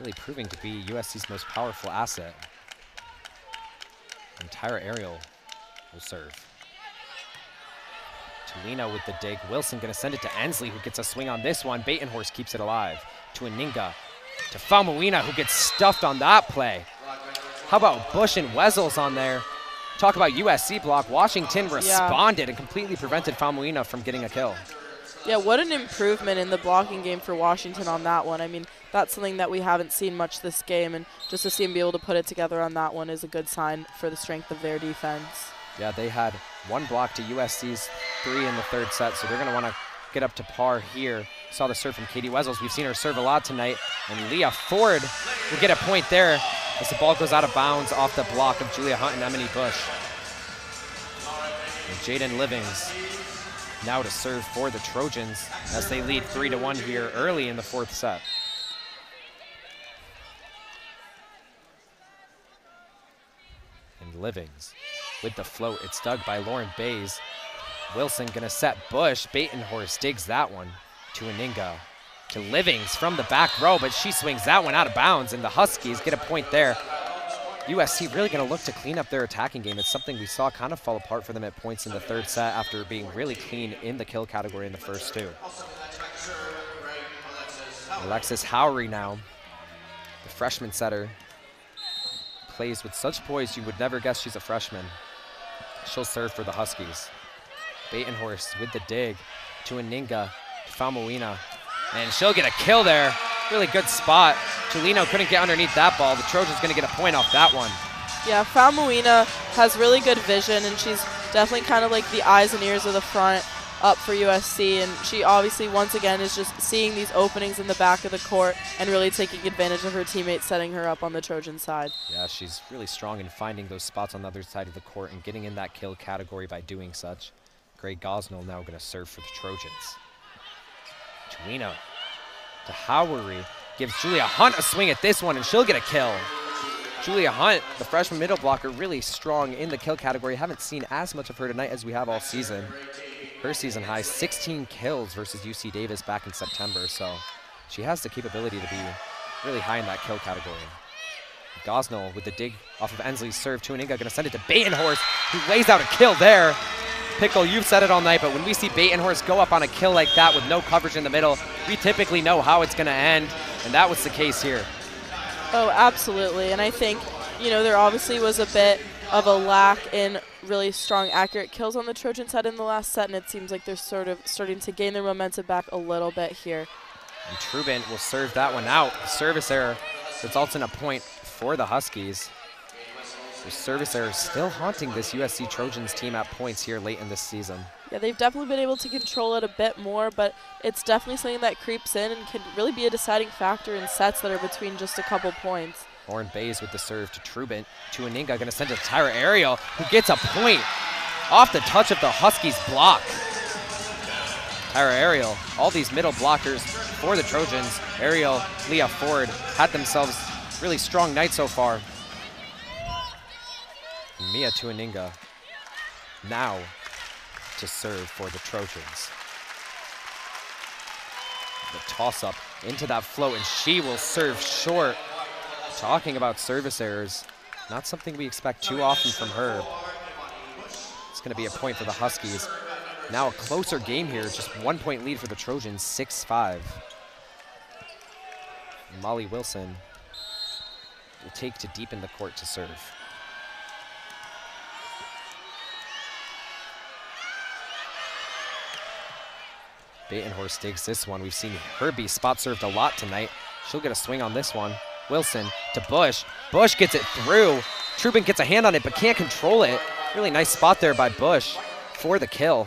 really proving to be USC's most powerful asset. And Tyra Ariel will serve. Tulino with the dig. Wilson gonna send it to Ensley, who gets a swing on this one. Batenhorst keeps it alive. To Aninga. To Famuina, who gets stuffed on that play. How about Bush and Wessels on there? Talk about USC block. Washington responded yeah. and completely prevented Famuina from getting a kill. Yeah, what an improvement in the blocking game for Washington on that one. I mean, that's something that we haven't seen much this game, and just to see them be able to put it together on that one is a good sign for the strength of their defense. Yeah, they had One block to USC's three in the third set, so they're going to want to get up to par here. Saw the serve from Katie Wessels. We've seen her serve a lot tonight. And Leah Ford will get a point there as the ball goes out of bounds off the block of Julia Hunt and Emily Bush. And Jaden Livings now to serve for the Trojans as they lead 3 to 1 here early in the fourth set. And Livings with the float. It's dug by Lauren Bays. Wilson gonna set Bush. Batenhorst digs that one to Aninga. To Livings from the back row, but she swings that one out of bounds, and the Huskies get a point there. USC really going to look to clean up their attacking game. It's something we saw kind of fall apart for them at points in the third set after being really clean in the kill category in the first two. Alexis Howery now, the freshman setter, plays with such poise you would never guess she's a freshman. She'll serve for the Huskies. Batenhorst with the dig to Aninga, to Famuina, and she'll get a kill there. Really good spot. Tulino couldn't get underneath that ball. The Trojans going to get a point off that one. Yeah, Famuina has really good vision, and she's definitely kind of like the eyes and ears of the front up for USC. And she obviously, once again, is just seeing these openings in the back of the court and really taking advantage of her teammates setting her up on the Trojan side. Yeah, she's really strong in finding those spots on the other side of the court and getting in that kill category by doing such. Gray Gosnell now going to serve for the Trojans. Tulino to Howery. Gives Julia Hunt a swing at this one, and she'll get a kill. Julia Hunt, the freshman middle blocker, really strong in the kill category. Haven't seen as much of her tonight as we have all season. Her season high, 16 kills versus UC Davis back in September, so she has the capability to be really high in that kill category. Gosnell with the dig off of Ensley's serve to Aninga, gonna send it to Batenhorst, who lays out a kill there. Pickle, you've said it all night, but when we see Batenhorst go up on a kill like that with no coverage in the middle, we typically know how it's gonna end, and that was the case here. Oh, absolutely. And I think, you know, there obviously was a bit of a lack in really strong, accurate kills on the Trojan side in the last set, and it seems like they're sort of starting to gain their momentum back a little bit here. And Trubin will serve that one out. Service error results in a point for the Huskies. The service error is still haunting this USC Trojans team at points here late in this season. Yeah, they've definitely been able to control it a bit more, but it's definitely something that creeps in and can really be a deciding factor in sets that are between just a couple points. Lauren Bays with the serve to Trubin. To Aninga, going to send it to Tyra Ariel, who gets a point off the touch of the Huskies block. Tyra Ariel, all these middle blockers for the Trojans. Ariel, Leah Ford had themselves really strong night so far. Mia Tuaninga now to serve for the Trojans. The toss up into that float, and she will serve short. Talking about service errors, not something we expect too often from her. It's going to be a point for the Huskies. Now a closer game here, just one point lead for the Trojans, 6-5. Molly Wilson will take to deepen the court to serve. Batenhorst digs this one. We've seen her be spot served a lot tonight. She'll get a swing on this one. Wilson to Bush. Bush gets it through. Trubin gets a hand on it but can't control it. Really nice spot there by Bush for the kill.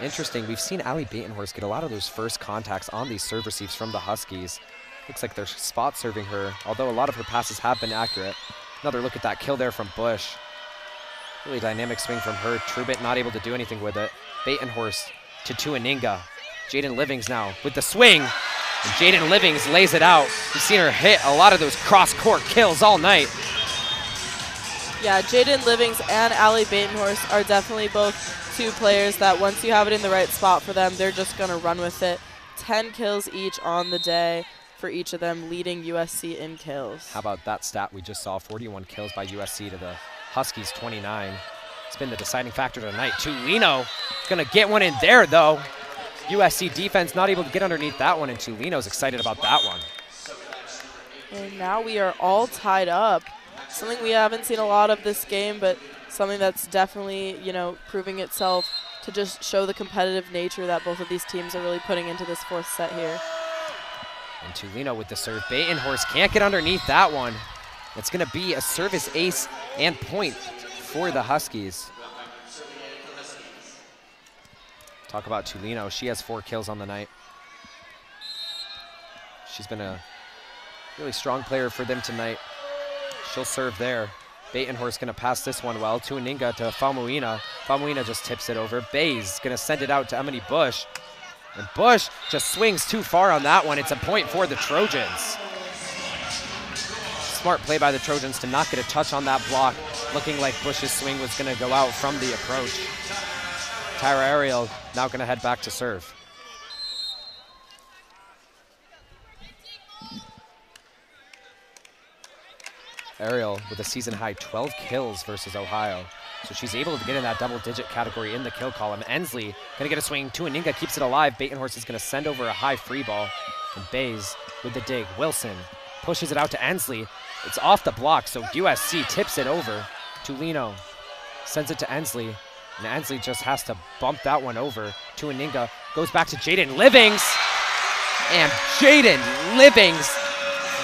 Interesting, we've seen Ali Batenhorst get a lot of those first contacts on these serve receives from the Huskies. Looks like they're spot serving her, although a lot of her passes have been accurate. Another look at that kill there from Bush. Really dynamic swing from her. Trubin not able to do anything with it. Batenhorst to Tuaninga. Jaden Livings now with the swing. And Jaden Livings lays it out. We've seen her hit a lot of those cross-court kills all night. Yeah, Jaden Livings and Ali Batenhorst are definitely both two players that once you have it in the right spot for them, they're just going to run with it. 10 kills each on the day for each of them, leading USC in kills. How about that stat we just saw? 41 kills by USC to the Huskies 29. It's been the deciding factor tonight. Tulino gonna get one in there though. USC defense not able to get underneath that one, and Tulino's excited about that one. And now we are all tied up. Something we haven't seen a lot of this game, but something that's definitely, you know, proving itself to just show the competitive nature that both of these teams are really putting into this fourth set here. And Tulino with the serve. Batenhorst can't get underneath that one. It's going to be a service ace and point for the Huskies. Talk about Tulino. She has four kills on the night. She's been a really strong player for them tonight. She'll serve there. Batenhorst going to pass this one well. Tuaninga to Famuina. Famuina just tips it over. Bays going to send it out to Emily Bush. And Bush just swings too far on that one. It's a point for the Trojans. Smart play by the Trojans to not get a touch on that block, looking like Bush's swing was going to go out from the approach. Tyra Ariel now going to head back to serve. Ariel with a season high 12 kills versus Ohio. So she's able to get in that double digit category in the kill column. Ensley gonna get a swing. Tuaninga keeps it alive. Batenhorst is gonna send over a high free ball. And Bays with the dig. Wilson pushes it out to Ensley. It's off the block, so USC tips it over. Tulino sends it to Ensley. And Ensley just has to bump that one over. Tuaninga goes back to Jaden Livings. And Jaden Livings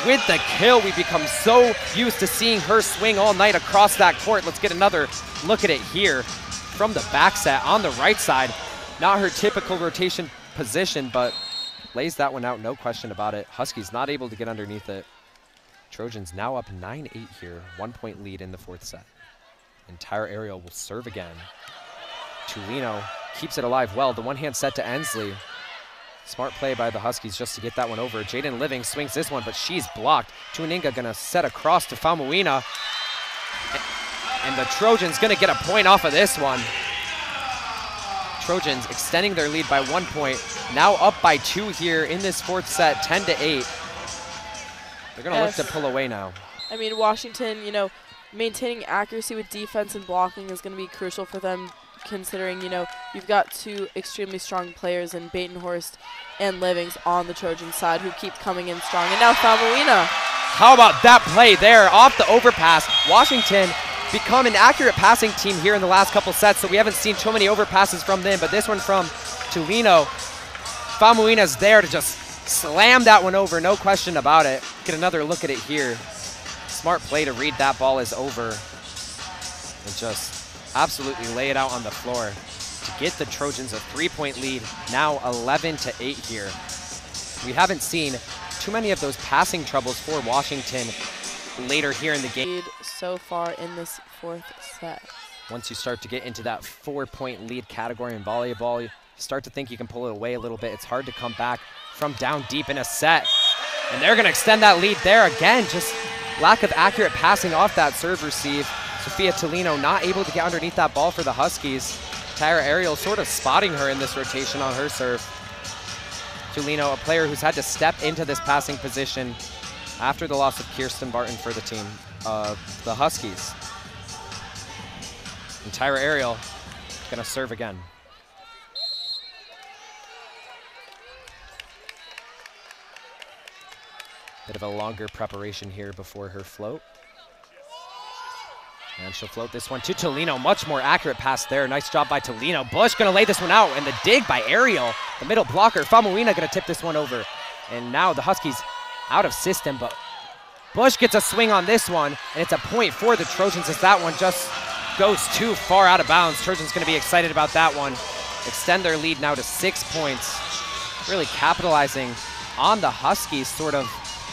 with the kill. We become so used to seeing her swing all night across that court. Let's get another look at it here from the back set on the right side. Not her typical rotation position, but lays that one out, no question about it. Huskies not able to get underneath it. Trojans now up 9-8 here, one point lead in the fourth set. Entire Ariel will serve again. Tulino keeps it alive well. The one-hand set to Ensley. Smart play by the Huskies just to get that one over. Jaden Living swings this one, but she's blocked. Tuaninga gonna set across to Famuina. And the Trojans gonna get a point off of this one. Trojans extending their lead by one point. Now up by two here in this fourth set, 10 to eight. They're gonna Yes. look to pull away now. I mean, Washington, you know, maintaining accuracy with defense and blocking is going to be crucial for them, considering, you know, you've got two extremely strong players in Batenhorst and Livings on the Trojan side who keep coming in strong. And now Famuina. How about that play there off the overpass? Washington become an accurate passing team here in the last couple sets, so we haven't seen too many overpasses from them, but this one from Tulino. Famuina's there to just slam that one over, no question about it. Get another look at it here. Smart play to read that ball is over and just absolutely lay it out on the floor to get the Trojans a three-point lead, now 11 to 8 here. We haven't seen too many of those passing troubles for Washington later here in the game. So far in this fourth set. Once you start to get into that four-point lead category in volleyball, you start to think you can pull it away a little bit. It's hard to come back from down deep in a set. And they're going to extend that lead there again. Just lack of accurate passing off that serve receive. Sophia Tulino not able to get underneath that ball for the Huskies. Tyra Ariel sort of spotting her in this rotation on her serve. Tulino, a player who's had to step into this passing position after the loss of Kirsten Barton for the team, of the Huskies. And Tyra Ariel gonna serve again. Bit of a longer preparation here before her float. And she'll float this one to Tulino. Much more accurate pass there. Nice job by Tulino. Bush gonna lay this one out, and the dig by Ariel. The middle blocker. Famuina gonna tip this one over. And now the Huskies out of system, but Bush gets a swing on this one, and it's a point for the Trojans as that one just goes too far out of bounds. Trojans gonna be excited about that one. Extend their lead now to six points. Really capitalizing on the Huskies sort of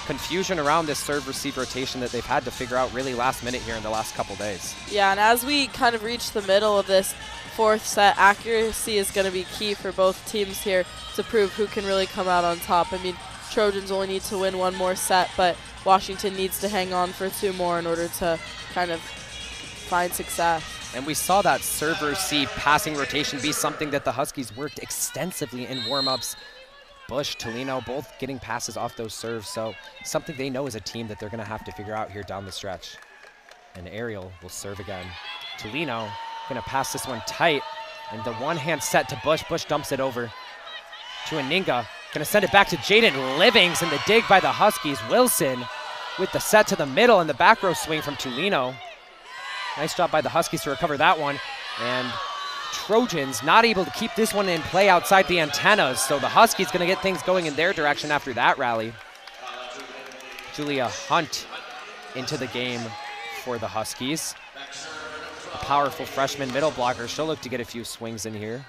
confusion around this serve receive rotation that they've had to figure out really last minute here in the last couple days. Yeah, and as we kind of reach the middle of this fourth set, accuracy is going to be key for both teams here to prove who can really come out on top. I mean, Trojans only need to win one more set, but Washington needs to hang on for two more in order to kind of find success. And we saw that serve receive passing rotation be something that the Huskies worked extensively in warm-ups. Bush, Tulino, both getting passes off those serves, so something they know as a team that they're going to have to figure out here down the stretch. And Ariel will serve again. Tulino going to pass this one tight, and the one-hand set to Bush. Bush dumps it over to Aninga. Going to send it back to Jaden Livings, and the dig by the Huskies. Wilson with the set to the middle and the back row swing from Tulino. Nice job by the Huskies to recover that one. And Trojans not able to keep this one in play outside the antennas. So the Huskies going to get things going in their direction after that rally. Julia Hunt into the game for the Huskies. a powerful freshman middle blocker. She'll look to get a few swings in here.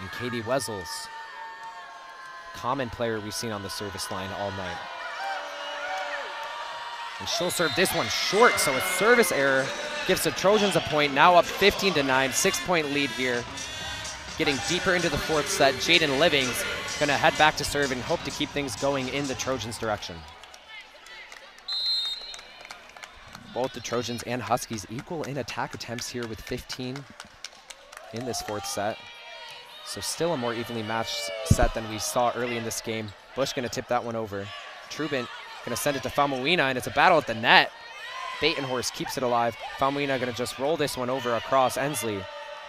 And Katie Wessels, common player we've seen on the service line all night. And she'll serve this one short, so a service error gives the Trojans a point. Now up 15 to 9, six point lead here. Getting deeper into the fourth set, Jaden Livings gonna head back to serve and hope to keep things going in the Trojans' direction. Both the Trojans and Huskies equal in attack attempts here with 15 in this fourth set. So still a more evenly matched set than we saw early in this game. Bush gonna tip that one over. Trubin gonna send it to Famuina, and it's a battle at the net. Batenhorst keeps it alive. Famuina gonna just roll this one over across Ensley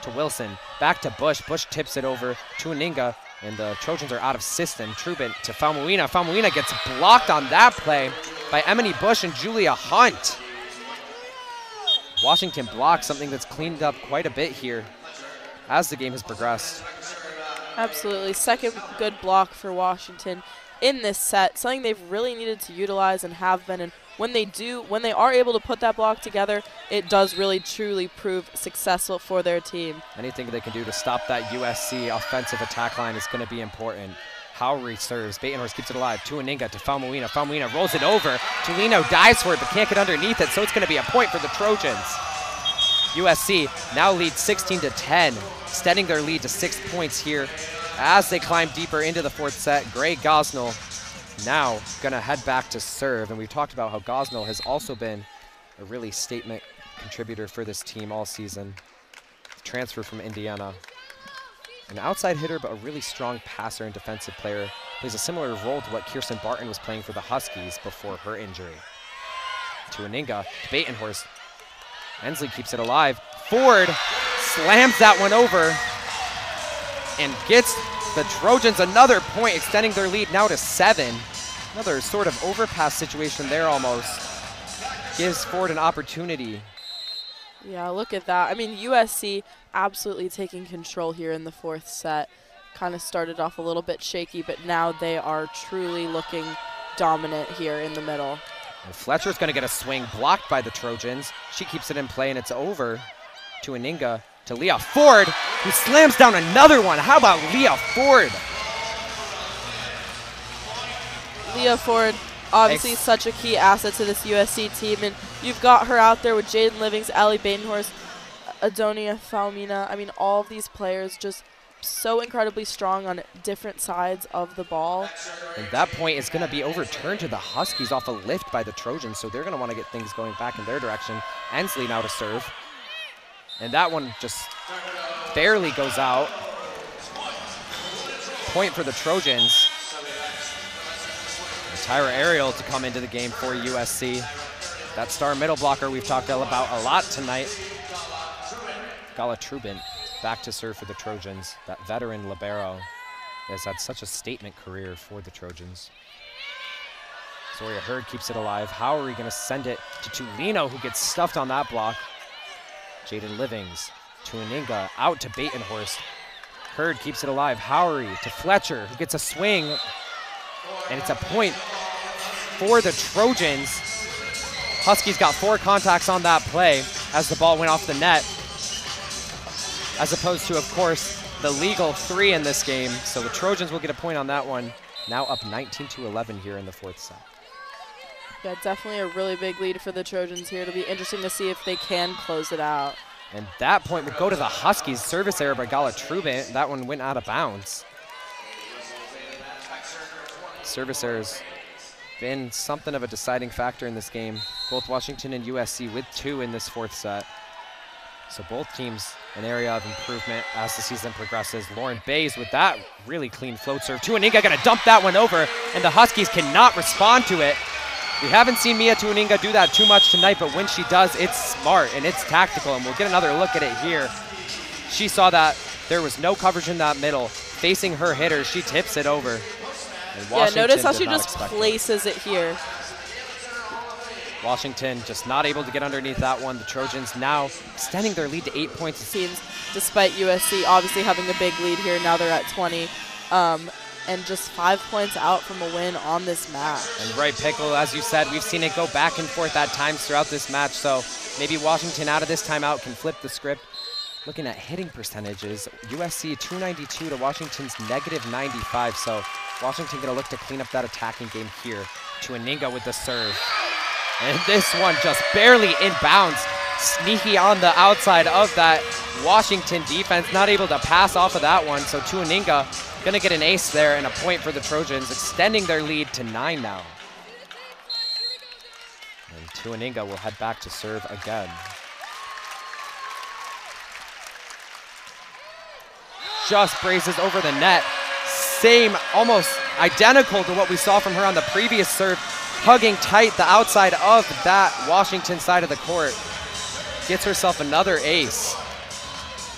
to Wilson. Back to Bush. Bush tips it over to Aninga, and the Trojans are out of system. Trubin to Famuina. Famuina gets blocked on that play by Emily Bush and Julia Hunt. Washington blocks something that's cleaned up quite a bit here as the game has progressed. Absolutely. Second good block for Washington in this set, something they've really needed to utilize and have been. And when they do, when they are able to put that block together, it does really truly prove successful for their team. Anything they can do to stop that USC offensive attack line is going to be important. Howery serves. Batenhorst keeps it alive. To to Famuina. Famuina rolls it over. Tulino dives for it, but can't get underneath it, so it's going to be a point for the Trojans. USC now leads 16 to 10, extending their lead to six points here as they climb deeper into the fourth set. Gray Gosnell now going to head back to serve, and we've talked about how Gosnell has also been a really statement contributor for this team all season. Transfer from Indiana. An outside hitter, but a really strong passer and defensive player. Plays a similar role to what Kirsten Barton was playing for the Huskies before her injury. To Aninga, Batenhorst. Ensley keeps it alive. Ford slams that one over and gets the Trojans another point, extending their lead now to seven. Another sort of overpass situation there almost. Gives Ford an opportunity yeah, look at that. I mean, USC absolutely taking control here in the fourth set. Kind of started off a little bit shaky, but now they are truly looking dominant here in the middle. And Fletcher's going to get a swing blocked by the Trojans. She keeps it in play, and it's over to Aninga, to Leah Ford, who slams down another one. How about Leah Ford? Leah Ford obviously Ex such a key asset to this USC team. And you've got her out there with Jaden Livings, Allie Batenhorst, Adonia Famuina. I mean, all of these players just so incredibly strong on different sides of the ball. And that point is going to be overturned to the Huskies off a lift by the Trojans, so they're going to want to get things going back in their direction. Ensley now to serve. And that one just barely goes out. Point for the Trojans. Tyra Ariel to come into the game for USC. That star middle blocker we've talked about a lot tonight. Gala Trubin back to serve for the Trojans. That veteran libero has had such a statement career for the Trojans. Sawyer Hurd keeps it alive. Howery going to send it to Tulino, who gets stuffed on that block? Jaden Livings to Aninga, out to Batenhorst. Hurd keeps it alive. Howery to Fletcher, who gets a swing, and it's a point for the Trojans. Huskies got four contacts on that play as the ball went off the net, as opposed to, of course, the legal three in this game. So the Trojans will get a point on that one. Now up 19 to 11 here in the fourth set. Yeah, definitely a really big lead for the Trojans here. It'll be interesting to see if they can close it out. And that point would go to the Huskies. Service error by Gala Trubin. That one went out of bounds. Service errors been something of a deciding factor in this game. Both Washington and USC with two in this fourth set. So both teams an area of improvement as the season progresses. Lauren Bays with that really clean float serve. Tuaninga gonna dump that one over, and the Huskies cannot respond to it. We haven't seen Mia Tuaninga do that too much tonight, but when she does, it's smart and it's tactical, and we'll get another look at it here. She saw that there was no coverage in that middle. Facing her hitter, she tips it over yeah, notice how she just places it. it here. Washington just not able to get underneath that one. The Trojans now extending their lead to eight points. It seems, despite USC obviously having a big lead here, now they're at 20. Um, and just five points out from a win on this match. And right, Pickle, as you said, we've seen it go back and forth at times throughout this match, so maybe Washington out of this timeout can flip the script. Looking at hitting percentages, USC 292 to Washington's negative 95, so Washington gonna look to clean up that attacking game here. Tuaninga with the serve. And this one just barely inbounds. Sneaky on the outside of that Washington defense, not able to pass off of that one. So Tuaninga gonna get an ace there and a point for the Trojans, extending their lead to nine now. And Tuaninga will head back to serve again. Just braces over the net. Same, almost identical to what we saw from her on the previous serve, hugging tight the outside of that Washington side of the court. Gets herself another ace.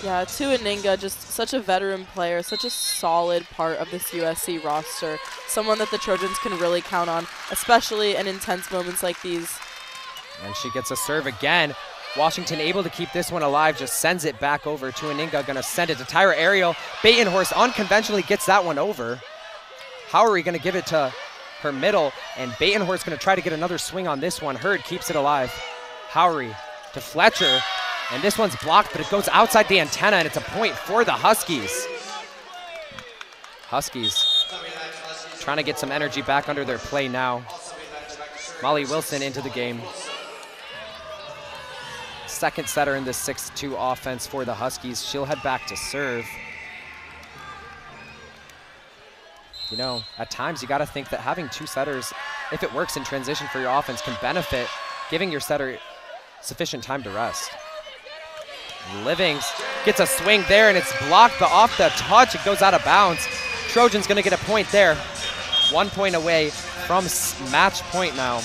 Yeah, Tuaninga, just such a veteran player, such a solid part of this USC roster. Someone that the Trojans can really count on, especially in intense moments like these. And she gets a serve again. Washington able to keep this one alive, just sends it back over to Aninga, gonna send it to Tyra Ariel. Batenhorst unconventionally gets that one over. Howery gonna give it to her middle, and Batenhorst gonna try to get another swing on this one. Hurd keeps it alive. Howery to Fletcher, and this one's blocked, but it goes outside the antenna, and it's a point for the Huskies. Huskies trying to get some energy back under their play now. Molly Wilson into the game. Second setter in the 6-2 offense for the Huskies. She'll head back to serve. You know, at times you got to think that having two setters, if it works in transition for your offense, can benefit giving your setter sufficient time to rest. Livings gets a swing there and it's blocked, but off the touch, it goes out of bounds. Trojans gonna get a point there. One point away from match point now.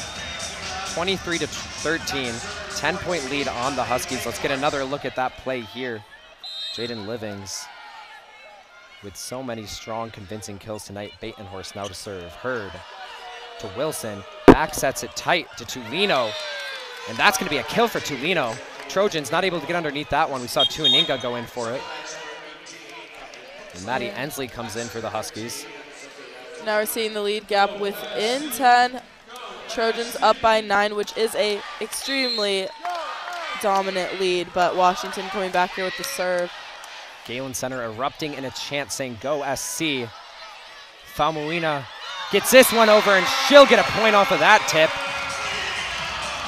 23 to 13, 10 point lead on the Huskies. Let's get another look at that play here. Jaden Livings with so many strong, convincing kills tonight. Batenhorst now to serve. Hurd to Wilson. Back sets it tight to Tulino. And that's going to be a kill for Tulino. Trojans not able to get underneath that one. We saw Tuaninga go in for it. And Maddie mm. Ensley comes in for the Huskies. Now we're seeing the lead gap within 10. Trojans up by 9, which is a extremely dominant lead, but Washington coming back here with the serve. Galen Center erupting in a chant saying, go SC. Faumuina gets this one over, and she'll get a point off of that tip.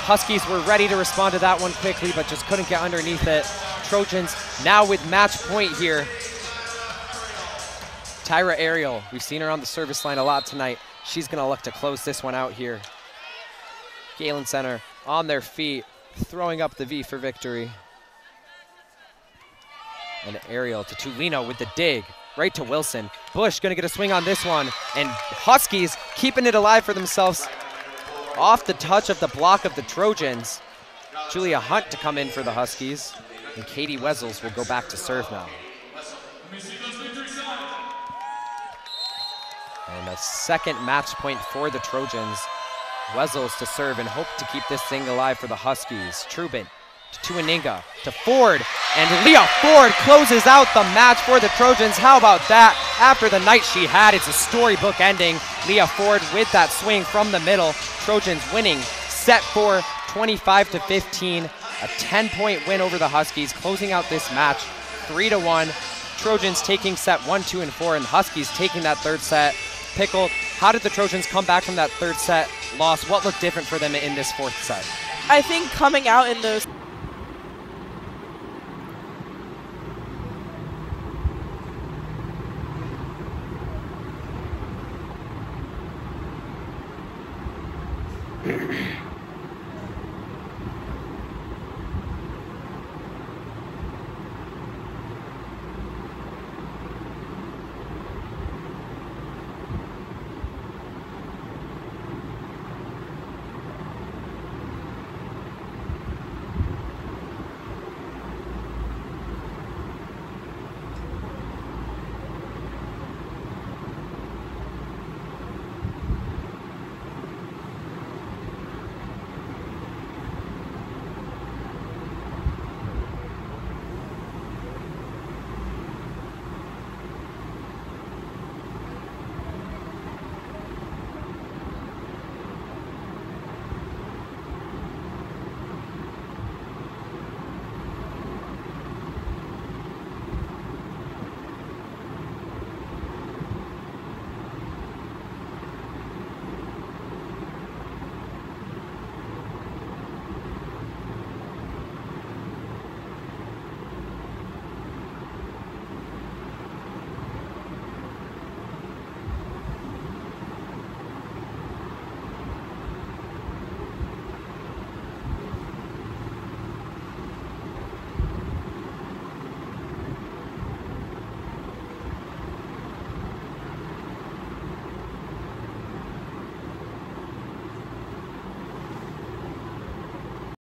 Huskies were ready to respond to that one quickly, but just couldn't get underneath it. Trojans now with match point here. Tyra Ariel, we've seen her on the service line a lot tonight. She's gonna look to close this one out here. Galen Center on their feet, throwing up the V for victory. And Ariel to Tulino with the dig, right to Wilson. Bush gonna get a swing on this one, and Huskies keeping it alive for themselves off the touch of the block of the Trojans. Julia Hunt to come in for the Huskies. And Katie Wessels will go back to serve now. And a second match point for the Trojans. Wessels to serve and hope to keep this thing alive for the Huskies. Trubin to Tuaninga to Ford. And Leah Ford closes out the match for the Trojans. How about that? After the night she had, it's a storybook ending. Leah Ford with that swing from the middle. Trojans winning set four, 25 to 15. A 10 point win over the Huskies, closing out this match three to one. Trojans taking set one, two, and four, and Huskies taking that third set. Pickle, how did the Trojans come back from that third set loss? What looked different for them in this fourth set? I think coming out in those